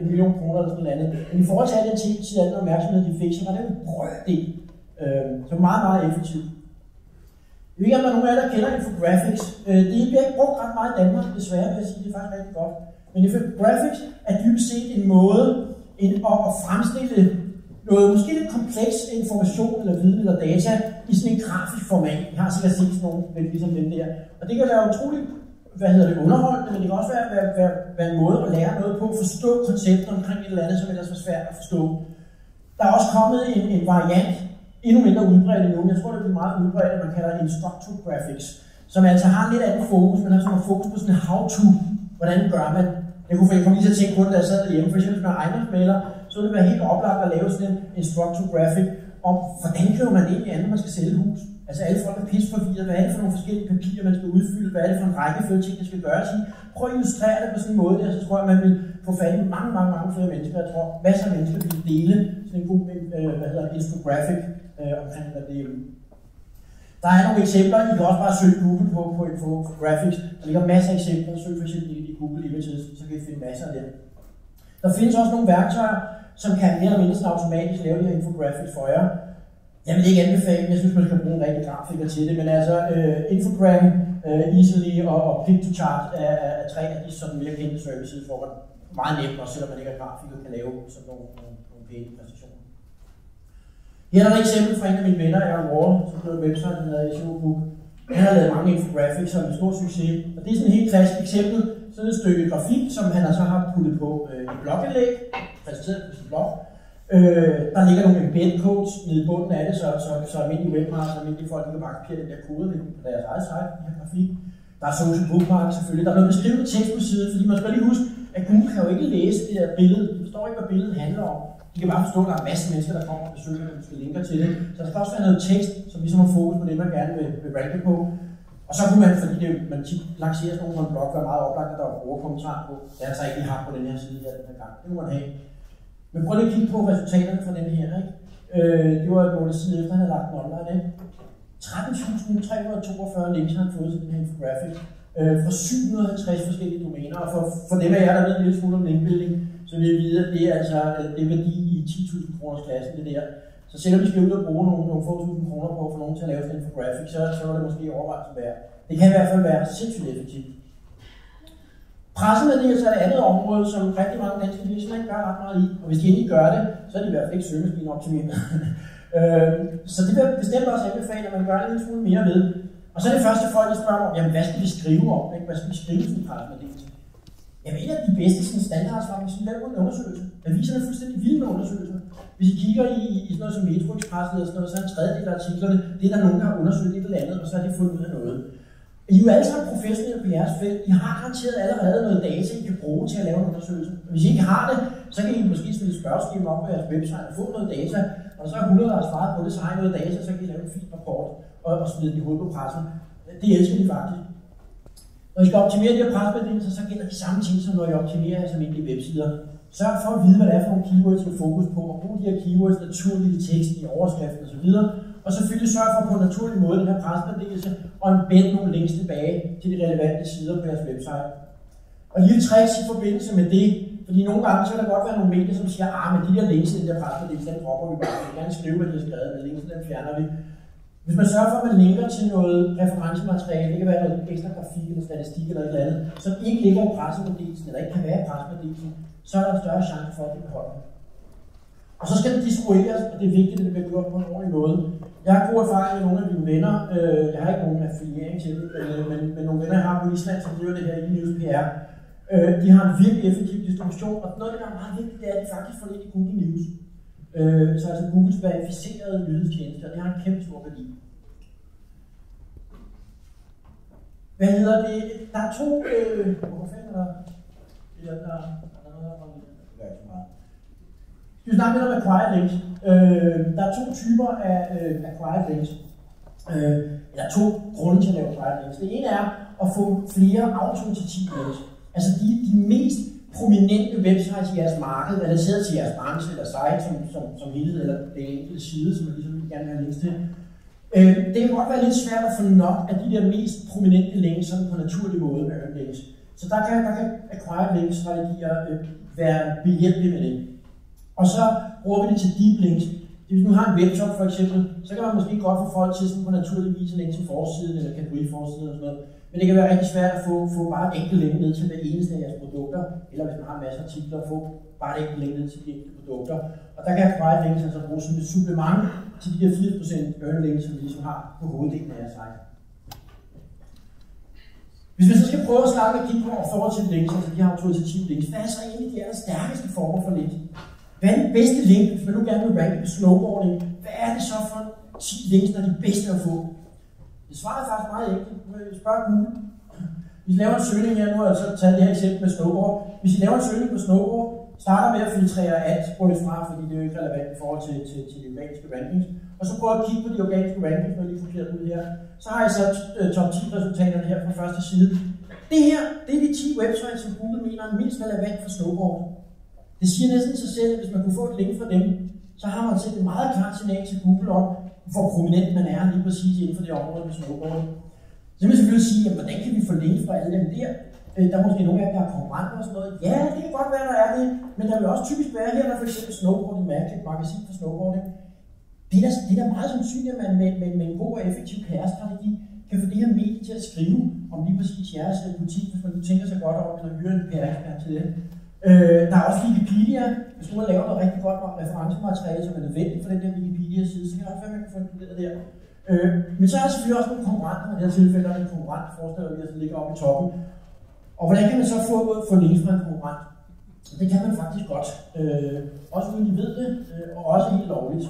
en million kroner eller sådan noget andet. Men i forhold til alle den tid, til den opmærksomhed, de fik, så var det en brøddel. Øh, så meget, meget effektivt. Jeg ved ikke, om der er nogen af jer, der kender infographics. Øh, det bliver ikke brugt ret meget i Danmark, desværre vil jeg sige. Det er faktisk rigtig godt. Men infographics er dybest set en måde en, at, at fremstille noget måske lidt kompleks information eller viden eller data i sådan en grafisk format. Jeg har sikkert set sådan nogle, ligesom den der. Og det kan være utroligt hvad hedder det, underholdende, men det kan også være, være, være, være en måde at lære noget på, forstå koncepter omkring et eller andet, som ellers var svært at forstå. Der er også kommet en, en variant, endnu mindre udbredt endnu. Jeg tror, det bliver meget udbredt, at man kalder det instructor graphics, som altså har en lidt anden fokus, men har sådan fokus på sådan en how-to. Hvordan gør man? Jeg kunne for lige til at tænke på det, da jeg sad hjemme. For eksempel, hvis man er ejendomsmaler, så vil det være helt oplagt at lave sådan en structure graphic om, hvordan køber man egentlig andet, man skal sælge hus. Altså alle folk er forvirret. Hvad er det for nogle forskellige papirer, man skal udfylde? Hvad er det for en rækkefølge ting, der skal gøres i? Prøv at illustrere det på sådan en måde der, så tror jeg, man vil få fat i mange, mange, mange flere mennesker. Jeg tror, masser af mennesker vil dele sådan en god øh, hvad hedder, infographic øh, omkring, hvad det er. Der er nogle eksempler, I kan også bare søge Google på, på infographics. Der ligger masser af eksempler. Søg for eksempel i Google Images, så kan I finde masser af det. Der findes også nogle værktøjer, som kan mere eller mindre automatisk lave de her infographics for jer. Jeg vil ikke anbefale, jeg synes, man skal bruge en rigtig grafiker til det, men altså uh, Infogram, uh, Easily og, og Pictochart er, er, tre af de sådan mere kendte services, hvor man meget nemt, også selvom man ikke er grafiker, kan lave sådan nogle, nogle, nogle pæne præstationer. Her er der et eksempel fra en af mine venner, Aaron Wall, som blev en website, der hedder Showbook. Han har lavet mange infographics og en stor succes. Og det er sådan et helt klassisk eksempel, sådan et stykke grafik, som han så har puttet på øh, et blogindlæg, præsenteret på sin blog, Øh, der ligger nogle embed codes nede i bunden af det, så, så, så almindelige webmaster, almindelige folk, de kan bare kopiere den der kode på deres eget site, de her grafik. Der er social bookmark selvfølgelig. Der er noget beskrevet tekst på siden, fordi man skal lige huske, at Google kan jo ikke læse det her billede. De forstår ikke, hvad billedet handler om. De kan bare forstå, at der er en masse mennesker, der kommer og besøger, og skal linker til det. Så der skal også være noget tekst, som ligesom har fokus på det, man gerne vil, vil ranke på. Og så kunne man, fordi det, man tit lancerer sådan nogle på en blog, være meget oplagt, at der var brugerkommentarer på. Det er altså ikke lige har på den her side her den her gang. Det må man have. Men prøv lige at kigge på resultaterne fra den her. Ikke? Øh, det var et måned siden efter, han havde lagt den online. Ikke? 13.342 links har han fået til den her infographic øh, fra 750 forskellige domæner. Og for, for dem af jer, der ved en lille smule om linkbuilding, så vil jeg vide, at det er altså det er værdi i 10.000 kroners klassen, det der. Så selvom vi skal ud og bruge nogle, nogle få tusind kroner på at få nogen til at lave sådan en infographic, så, så er det måske overvejelsen værd. Det kan i hvert fald være sindssygt effektivt. Pressemeddelelse er et andet område, som rigtig mange danske virksomheder ikke gør ret meget i. Og hvis de endelig gør det, så er de i hvert fald ikke søgemaskineoptimeret. øh, så det vil bestemt også anbefale, at man gør en lille smule mere ved. Og så er det første folk, der spørger om, jamen hvad skal vi skrive om? Ikke? Hvad skal vi skrive til en pressemeddelelse? Jeg mener, at de bedste sådan standardsvar, hvis vi laver en undersøgelse. Aviserne er fuldstændig vilde med undersøgelser. Hvis I kigger i, i sådan noget som Metro Express eller sådan noget, så er en tredjedel af artiklerne, det er der nogen, der har undersøgt et eller andet, og så har de fundet ud af noget. I er jo alle sammen professionelle på jeres felt. I har garanteret allerede noget data, I kan bruge til at lave en undersøgelse. Hvis I ikke har det, så kan I måske stille spørgsmål op på jeres website og få noget data. Og så er 100, der har svaret på det, så har I noget data, så kan I lave en fin rapport og, og smide den i hovedet på pressen. Det elsker de faktisk. Når I skal optimere de her presmeddelelser, så gælder de samme ting, som når I optimerer jeres almindelige websider. Sørg for at vide, hvad det er for nogle keywords, I skal fokus på, og brug de her keywords naturligt i teksten, i overskriften osv og selvfølgelig sørge for på en naturlig måde den her pressemeddelelse, og embed nogle links tilbage til de relevante sider på jeres website. Og lille tricks i forbindelse med det, fordi nogle gange så kan der godt være nogle medier, som siger, ah, men de der links i den der pressemeddelelse, den dropper vi bare. Vi kan gerne skrive, hvad de har skrevet, men links, den fjerner vi. Hvis man sørger for, at man linker til noget referencemateriale, det kan være noget ekstra grafik eller statistik eller et eller andet, som ikke ligger i pressemeddelelsen, eller ikke kan være i pressemeddelelsen, så er der en større chance for, at det beholder. Og så skal det distribueres, og det er vigtigt, at det bliver gjort på en ordentlig måde. Jeg har god erfaring med nogle af dine venner. Øh, jeg har ikke nogen affiliering til det, øh, men, men nogle venner, jeg har på Island, som driver det her e-news PR. Øh, de har en virkelig effektiv distribution, og noget det, der er meget vigtigt, det er, at de faktisk får lidt i Google News. Så altså Googles verificerede nyhedstjeneste, og det har en kæmpe stor værdi. Hvad hedder det? Der er to... Øh, hvor fanden er der? Det er der, der er noget, der er meget vi snakker lidt om acquired links. Øh, der er to typer af øh, acquired links. Øh, er to grunde til at lave acquired links. Det ene er at få flere autoritative links. Altså de, de mest prominente websites i jeres marked, relateret til jeres branche eller site som, som, som helhed, eller den enkelte side, som man ligesom gerne vil have links til. Øh, det kan godt være lidt svært at få nok af de der mest prominente links sådan på naturlig måde med links. Så der kan, der kan acquired links strategier øh, være behjælpelige med det. Og så bruger vi det til deep links. Hvis du har en webshop for eksempel, så kan man måske godt få folk til sådan på naturlig vis at længe til forsiden eller kategoriforsiden og sådan noget. Men det kan være rigtig svært at få, få bare et enkelt link ned til hver eneste af jeres produkter, eller hvis man har masser af artikler, at få bare et enkelt link ned til de enkelte produkter. Og der kan Acquired Links altså bruges som et supplement til de der 80% earn links, som vi ligesom har på hoveddelen af jeres site. Hvis man så skal prøve at snakke med kigge og forhold til links, altså de her autoritative links, hvad er så egentlig de stærkeste former for links? Hvad er den bedste link, hvis man nu gerne vil ranke på snowboarding? Hvad er det så for 10 links, der er de bedste at få? Det svarer faktisk meget enkelt. Spørg Google. Hvis I laver en søgning her, nu har jeg så taget det her eksempel med snowboard. Hvis I laver en søgning på snowboard, starter med at filtrere alt fra, fordi det er jo ikke relevant i forhold til, til, til de organiske rankings. Og så prøver at kigge på de organiske rankings, når jeg lige forkert ud her. Så har jeg så øh, top 10 resultaterne her fra første side. Det her, det er de 10 websites, som Google mener er mindst relevant for snowboard. Det siger næsten sig selv, at hvis man kunne få et link fra dem, så har man sendt et meget klart signal til Google om, hvor prominent man er lige præcis inden for det område med snowboard. Så vil jeg selvfølgelig sige, at hvordan kan vi få link fra alle dem der? Øh, der er måske nogle af dem, der er konkurrenter og sådan noget. Ja, det kan godt være, der er det. Men der vil også typisk være her, der for eksempel Snowboarding Magic, magasin for snowboarding. Det er, der, det er meget sandsynligt, at man med, med, med en god og effektiv PR-strategi kan få det her medie til at skrive om lige præcis jeres øh, butik, hvis man nu tænker sig godt om, eller hyre en PR-ekspert til det. Øh, der er også Wikipedia. Hvis nu man laver noget rigtig godt referencemateriale, som er nødvendigt for den der Wikipedia-side, så kan det også være, at man kan få det der. Øh, men så er der selvfølgelig også nogle konkurrenter, i det her tilfælde er en konkurrent, forestiller vi os, ligger oppe i toppen. Og hvordan kan man så få, få links fra en konkurrent? Det kan man faktisk godt. Øh, også uden de ved det, øh, og også helt lovligt.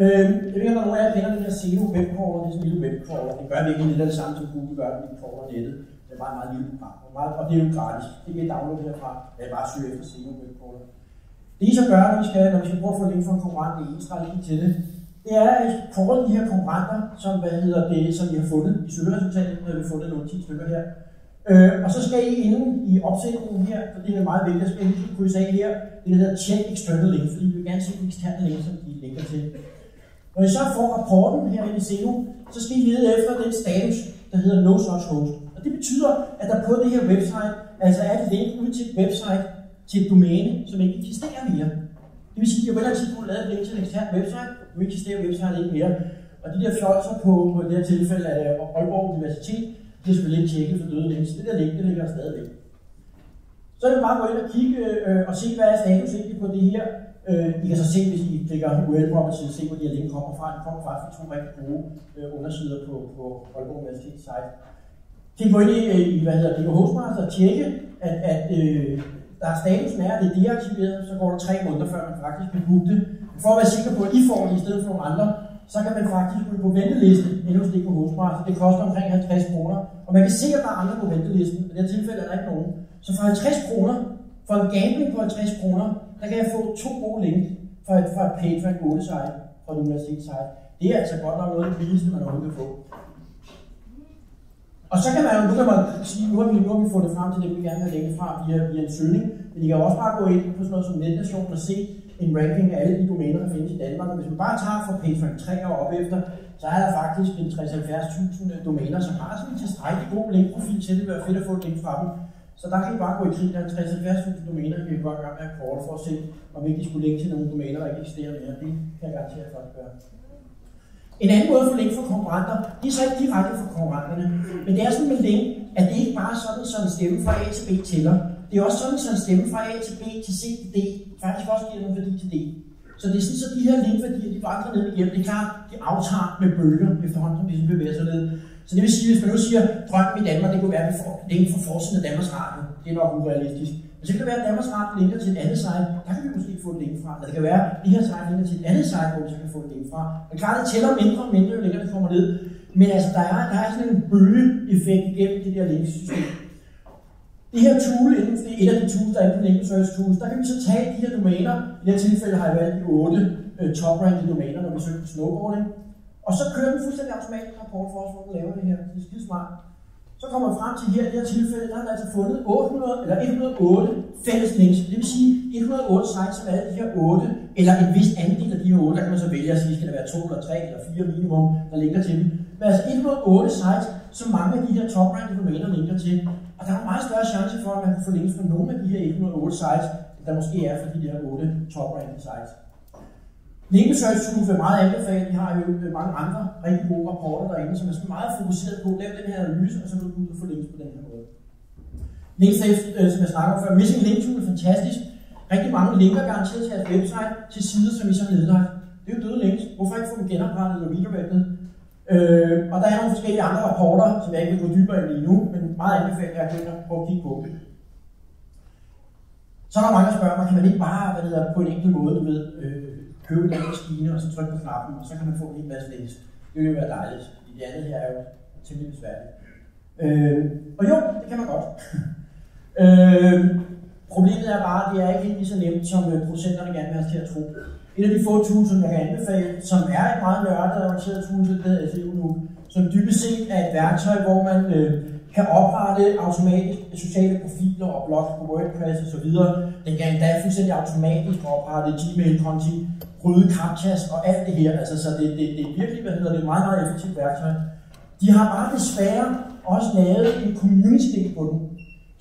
Øh, jeg ved ikke, om der er nogen af jer kender den her SEO webcrawler, det er sådan en lille webcrawler. Det gør virkelig lidt af det samme, som Google gør, når de crawler nettet. Er meget, meget lille program, og, meget, og det er jo gratis. Det kan I downloade herfra. Jeg bare søge efter SEO webcrawler. Det I så gør, når vi skal, når vi skal prøve at få link fra en konkurrent, det er en strategi til det, det er at kåre de her konkurrenter, som, hvad hedder det, som vi har fundet i søgeresultatet, når vi har fundet nogle 10 stykker her. Øh, og så skal I inden i opsætningen her, for det er meget vigtigt, at skal I krydse af her, det der hedder check external link, fordi vi vil gerne se de eksterne link, som de linker til. Når I så får rapporten her i SEO, så skal I lede efter den status, der hedder no such host. Det betyder, at der på det her website, altså er et link ud til et website, til et domæne, som ikke eksisterer mere. Det vil sige, at jeg på et eller andet tidspunkt lavet et link til en ekstern website, nu eksisterer website ikke mere. Og de der fjolser på, på det her tilfælde af Aalborg Universitet, det er selvfølgelig ikke tjekket for døde links. Det der link, det ligger stadigvæk. Så er det bare at gå ind og kigge øh, og se, hvad er status egentlig på det her. Øh, I kan så se, hvis I klikker URL property, se, hvor de her link kommer fra. Den kommer faktisk fra to rigtig gode øh, undersider på, på Aalborg Universitets site. Så I ind i, hvad hedder det, Hostmaster og tjekke, at, at øh, der er statusen er, at det er deaktiveret, så går der tre måneder, før man faktisk kan booke det. For at være sikker på, at I får det i stedet for nogle andre, så kan man faktisk gå på venteliste endnu hos DK Hostmaster. Det koster omkring 50 kroner. Og man kan se, at der er andre på ventelisten. I det her tilfælde er der ikke nogen. Så for 50 kroner, for en gambling på 50 kroner, der kan jeg få to gode link fra et, fra et 8 site, fra et universitetssite. Det er altså godt nok noget af det billigste, man overhovedet kan få. Og så kan man jo, nu kan man sige, nu har vi, nu har vi fundet frem til det, vi gerne vil længe fra via, via en søgning, men I kan også bare gå ind på sådan noget som Netnation og se en ranking af alle de domæner, der findes i Danmark. Og hvis man bare tager fra PageRank 3 og op efter, så er der faktisk en 60-70.000 øh, domæner, som har sådan en tilstrækkelig god linkprofil til det, det være fedt at få et link fra dem. Så der kan I bare gå i krig, der er 60-70.000 domæner, vi kan bare gøre med at for at se, om ikke de skulle linke til nogle domæner, der ikke eksisterer mere. Det kan jeg garantere at at gør. En anden måde at få link for konkurrenter, det er så ikke direkte for konkurrenterne, men det er sådan med link, at det ikke bare er sådan, så en stemme fra A til B tæller. Det er også sådan, så en stemme fra A til B til C til D faktisk også giver nogle værdi til D. Så det er sådan, så de her linkværdier, de vandrer ned igennem. Det er klart, de aftager med bølger efterhånden, som de bevæger sig ned. Så det vil sige, hvis man nu siger, drømmen i Danmark, det kunne være, at vi får link for forsiden af Danmarks Radio. Det er nok urealistisk. Men så kan det være, at Danmarks Radio linker til et andet site. Der kan vi måske få et link fra. Eller det kan være, at det her site linker til et andet site, hvor vi så kan få et link fra. Men klart, det tæller mindre og mindre, jo længere det kommer ned. Men altså, der er, der er sådan en bølgeeffekt igennem det der linksystem. Det her tool, inden det er et af de tools, der er på Link Search Tools, der kan vi så tage de her domæner. I det her tilfælde har jeg valgt de 8 uh, øh, top-rankede domæner, når vi søger på snowboarding. Og så kører den fuldstændig automatisk rapport for os, hvor den laver det her. Det er skide smart. Så kommer man frem til her, i det her tilfælde, der har altså fundet 800, eller 108 fælles links. Det vil sige 108 sites, som er de her 8, eller en vis andel af de her 8, der kan man så vælge at sige, skal der være 2 eller 3 eller 4 minimum, der linker til dem. Men altså 108 sites, som mange af de her top-rankede domæner linker til. Og der er en meget større chance for, at man kan få links fra nogle af de her 108 sites, der måske er for de her 8 top-rankede sites. Link Search Group vil meget anbefale. Vi har jo mange andre rigtig gode rapporter derinde, som er sådan meget fokuseret på lav den her analyse, og så vil du få links på den her måde. Linksafe, øh, som jeg snakker om før, Missing Link Tool er fantastisk. Rigtig mange linker garanteret til jeres website til sider, som I så nedlagt. Det er jo døde links. Hvorfor ikke få dem genoprettet eller redirected? Øh, og der er nogle forskellige andre rapporter, som jeg ikke vil gå dybere ind i nu, men meget anbefaler jeg at ind prøve at kigge på. Så er der mange, der spørger mig, kan man ikke bare hvad det hedder, på en enkelt måde, du ved, øh, købe den maskine, og så trykke på knappen, og så kan man få en hel masse læs. Det vil jo være dejligt. Det andet her er jo temmelig besværligt. Øh, og jo, det kan man godt. øh, problemet er bare, at det er ikke helt lige så nemt, som øh, producenterne gerne vil have til at tro. Et af de få tools, som jeg kan anbefale, som er et meget nørdet avanceret tool, det hedder SEO nu, som dybest set er et værktøj, hvor man øh, kan oprette automatisk sociale profiler og blogs på WordPress og så videre. Den kan endda fuldstændig automatisk oprette Gmail-konti, bryde captchas og alt det her. Altså, så det, det, det er virkelig, hvad hedder det, et meget, meget effektivt værktøj. De har bare desværre også lavet en community på den.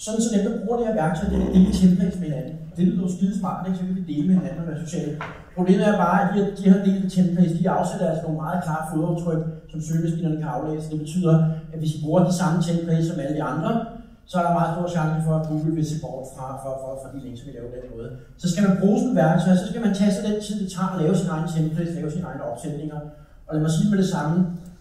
Sådan så dem, der bruger det her værktøj, det er dele templates med hinanden. Det lyder jo skide smart, ikke? så kan vi dele med hinanden og være sociale. Problemet er bare, at de, de her delt templates, de afsætter altså nogle meget klare fodaftryk, som søgemaskinerne kan aflæse. Det betyder, at hvis I bruger de samme templates som alle de andre, så er der meget stor chance for, at Google vil se bort fra, fra, fra, fra de links, vi laver på den måde. Så skal man bruge sådan værktøj, så skal man tage sig den tid, det tager at lave sin egen template, lave sine egne opsætninger. Og lad mig sige med det samme,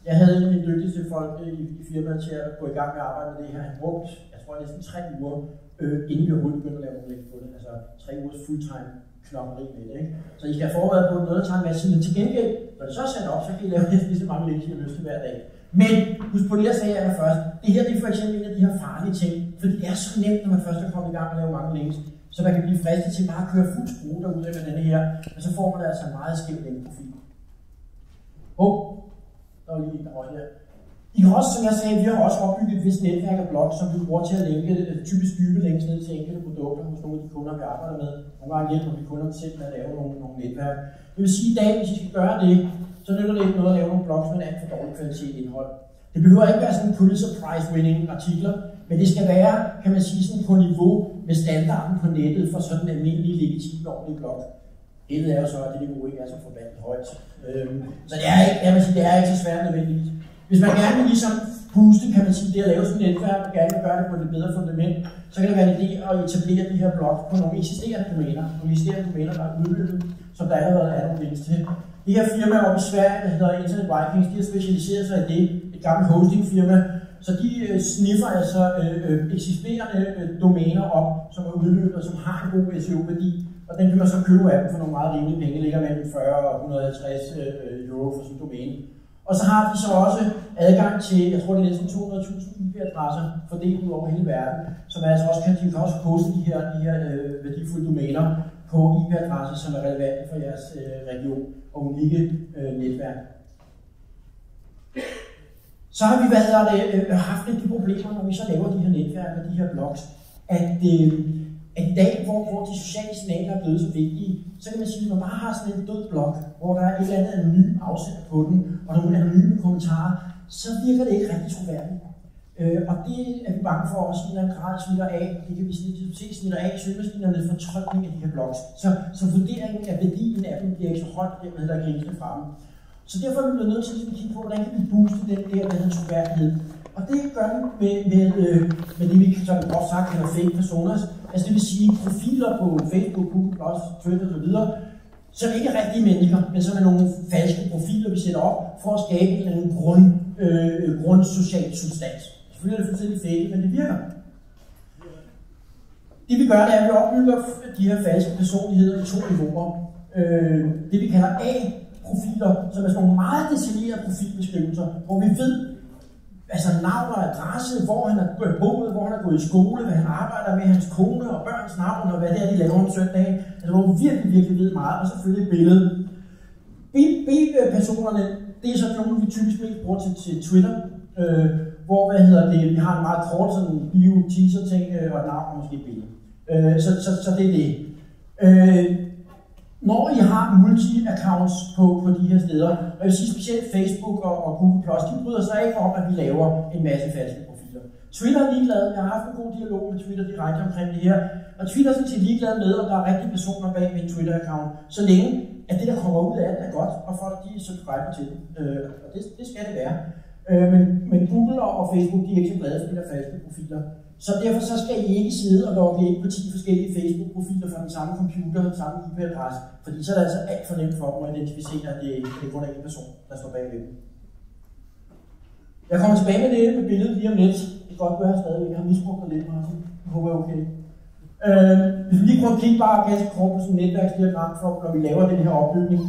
jeg havde en af mine dygtigste folk i, i firmaet til at gå i gang med at arbejde med det her. Han brugte, jeg tror næsten tre uger, øh, inden vi overhovedet begyndte at lave nogle på det. Altså tre ugers fulltime knokkeri med det. Ikke? Så I skal have forberedt på noget, der tager en masse tid. Til gengæld, når det så er sat op, så kan I lave næsten lige så mange links, I har lyst til hver dag. Men husk på det, jeg sagde først. Det her det er for eksempel en af de her farlige ting, fordi det er så nemt, når man først er kommet i gang med at lave mange links, så man kan blive fristet til bare at køre fuld skrue derude med denne her, og så får man altså en meget skæv linkprofil. Åh, oh, der var lige en, der her. I har også, som jeg sagde, vi har også opbygget et vist netværk af blogs, som vi bruger til at linke øh, typisk dybe links ned til enkelte produkter hos nogle af de kunder, vi arbejder med. Nogle gange hjælper vi kunderne selv med at lave nogle, nogle netværk. Det vil sige, at i dag, hvis I skal gøre det, så nytter det ikke noget at lave nogle blogs med en alt for dårlig kvalitet indhold. Det behøver ikke være sådan Pulitzer Prize winning artikler, men det skal være, kan man sige, sådan på niveau med standarden på nettet for sådan en almindelig legitim ordentlig blog. Det er jo så, at det niveau ikke er så forbandet højt. Øhm, så det er, ikke, jeg vil sige, det er ikke så svært nødvendigt. Hvis man gerne vil ligesom puste, kan man sige, det at lave sådan et netværk, og gerne gøre det på et bedre fundament, så kan det være en idé at etablere de her blogs på nogle eksisterende domæner, nogle eksisterende domæner, der er udløbet, som der allerede er nogle links til. Det her firma oppe i Sverige, der hedder Internet Vikings, de har specialiseret sig i det, et gammelt hostingfirma, så de øh, sniffer altså øh, øh, eksisterende øh, domæner op, som er udløbet og som har en god SEO-værdi, og den kan man så købe af dem for nogle meget rimelige penge, ligger mellem 40 og 150 øh, øh, euro for sådan en domæne. Og så har de så også adgang til, jeg tror det er næsten 200.000 IP-adresser fordelt ud over hele verden, som altså også kan, de kan også poste de her, de her øh, værdifulde domæner på IP-adresser, som er relevante for jeres øh, region og unikke øh, netværk. Så har vi været, øh, haft lidt de problemer, når vi så laver de her netværk og de her blogs, at, øh, at i dag, hvor, hvor de sociale signaler er blevet så vigtige, så kan man sige, at man bare har sådan en død blog, hvor der er et eller andet ny afsender på den, og nogle anonyme kommentarer, så virker det ikke rigtig troværdigt. Øh, og det er vi bange for også at en grad smitter af, og det kan vi se smitter af i søgemaskinernes fortolkning af de her blogs. Så, så vurderingen af værdien af dem bliver ikke så højt, og dermed der grisene fra dem. Så derfor er vi blevet nødt til at kigge på, hvordan kan vi booste den der, med troværdighed. Og det gør vi med, med, øh, med det, vi som godt sagt kalder fake personas. Altså det vil sige profiler på Facebook, Google+, Twitter osv., som ikke er rigtige mennesker, men som er nogle falske profiler, vi sætter op for at skabe en eller anden grund, øh, grundsocial substans. Selvfølgelig er det fuldstændig fake, men det virker. Det vi gør, det er, at vi opbygger de her falske personligheder i to niveauer. Øh, det vi kalder A-profiler, som er sådan nogle meget detaljerede profilbeskrivelser, hvor vi ved, altså navn og adresse, hvor han har boet, hvor han har gået i skole, hvad han arbejder med, hans kone og børns navn, og hvad det er, de laver om søndagen. Altså hvor vi virkelig, virkelig ved meget, og selvfølgelig billedet. B-personerne, øh, det er så nogle, vi typisk mest bruger til, til Twitter, øh, hvor hvad hedder det, vi har en meget kort sådan bio teaser ting øh, og navn og måske billede. Øh, så, så, så det er det. Øh, når I har multi-accounts på, på de her steder, og jeg vil sige specielt Facebook og, og Google+, de bryder sig ikke om, at vi laver en masse falske profiler. Twitter er ligeglad. Jeg har haft en god dialog med Twitter direkte omkring det her. Og Twitter er sådan set ligeglad med, om der er rigtige personer bag min Twitter-account, så længe at det, der kommer ud af det, er godt, og folk de subscriber til det. Øh, og det, det skal det være. Øh, men, men Google og Facebook, de er ikke så glade for de der falske profiler. Så derfor så skal I ikke sidde og logge ind på 10 forskellige Facebook-profiler fra den samme computer, den samme IP-adresse, fordi så er det altså alt for nemt for dem at identificere, at det, det kun er en person, der står bag ved dem. Jeg kommer tilbage med det med billedet lige om lidt. Det kan godt være, at jeg stadig har misbrugt det lidt, Martin. Jeg håber, jeg er okay. Øh, hvis vi lige prøver at kigge bare ganske kort på sådan et netværksdiagram, for, når vi laver den her opbygning,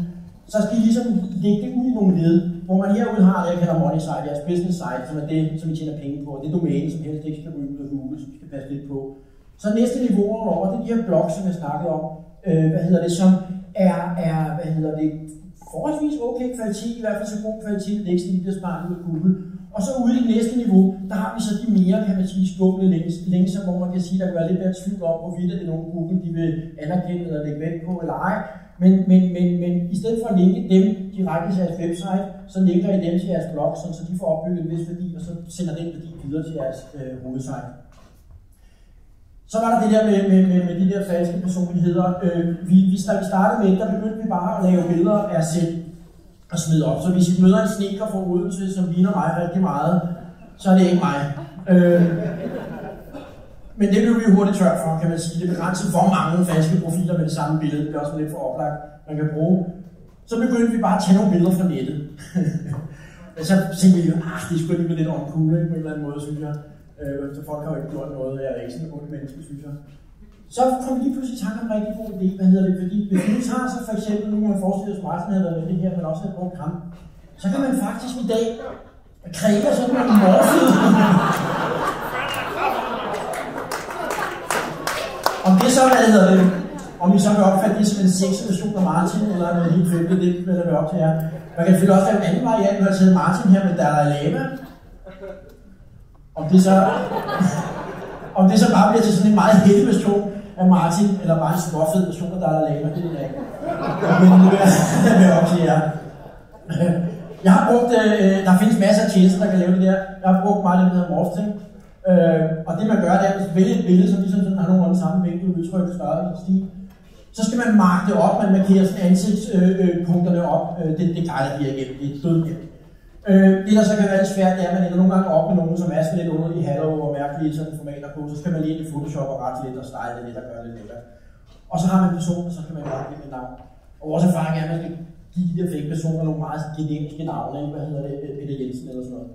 så skal I ligesom lægge det ud i nogle led, hvor man herude har det, jeg kalder money site, jeres business site, som er det, som I tjener penge på, og det domæne, som helst ikke skal ryge ud af Google, som I skal passe lidt på. Så næste niveau over, det er de her blogs, som jeg snakkede om, øh, hvad hedder det, som er, er, hvad hedder det, forholdsvis okay kvalitet, i hvert fald så god kvalitet, det ikke bliver sparet ud af Google. Og så ude i det næste niveau, der har vi så de mere, kan man sige, skumle links, links hvor man kan sige, der kan være lidt mere tvivl om, hvorvidt det er nogen Google, de vil anerkende eller lægge vægt på eller ej. Men, men, men, men i stedet for at linke dem direkte til jeres website, så linker I dem til jeres blog, så de får opbygget en vis værdi, og så sender den værdi videre til jeres øh, hovedsite. Så var der det der med, med, med, med de der falske personligheder. Øh, vi, vi, da vi startede med, der begyndte vi bare at lave billeder af os selv og smide op. Så hvis I møder en sneaker fra Odense, som ligner mig rigtig meget, så er det ikke mig. Øh, men det blev vi hurtigt tør for, kan man sige. Det begrænser, hvor mange falske profiler med det samme billede. Det er også lidt for oplagt, man kan bruge. Så begyndte vi bare at tage nogle billeder fra nettet. Men så tænkte vi jo, ah, det skulle alligevel lidt om cool, ikke? på en eller anden måde, synes jeg. Øh, så folk har jo ikke gjort noget, jeg er ikke sådan en god menneske, synes jeg. Så kom vi lige pludselig i tanke om en rigtig god idé, hvad hedder det, fordi hvis vi tager så for eksempel, nu man forestiller sig, Martin havde været med det her, men også har brugt kamp, så kan man faktisk i dag kræve sådan en morfid. om det så, hvad hedder det, om I så vil opfatte det som en sexet version af Martin, eller noget helt femte, det vil der være op til jer. Man kan selvfølgelig også lave en anden variant, når jeg Martin her med Dalai Lama, om det så, om det så bare bliver til sådan en meget heldig version af Martin, eller bare en småfed version af Dalai Lama, det ved jeg ikke. Men det vil jeg være op til jer. Jeg har brugt, øh, øh, der findes masser af tjenester, der kan lave det der. Jeg har brugt meget det, der hedder Morphing. Øh, og det man gør, det er at vælge et billede, som ligesom sådan har nogenlunde samme vinkel, udtryk, størrelse og stil. Så skal man markere det op, man markerer sådan ansigtspunkterne øh, op. Øh, det, det guider vi igennem, det er dødhjælp. Øh, det, der så kan være lidt svært, det er, at man ender nogle gange op med nogen, som er sådan lidt underlige hallo og mærkelige sådan formater på, så skal man lige ind i Photoshop og rette lidt og style det lidt og gøre det lidt Og så har man personer, så kan man bare give et navn. Og vores erfaring er, at man skal give de der fake personer nogle meget generiske navne, hvad hedder det, Peter Jensen eller sådan noget.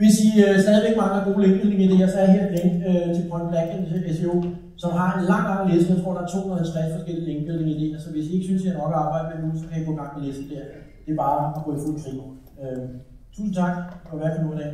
Hvis I øh, stadigvæk mangler gode linkbuilding idéer, så er her et link øh, til Point Black øh, SEO, som har en lang, lang liste. Jeg tror, der er 250 forskellige linkbuilding idéer, så altså, hvis I ikke synes, I har nok at arbejde med nu, så kan I gå i gang med listen der. Det er bare at gå i fuld krig. Øh, tusind tak, og hvad for nu i dag.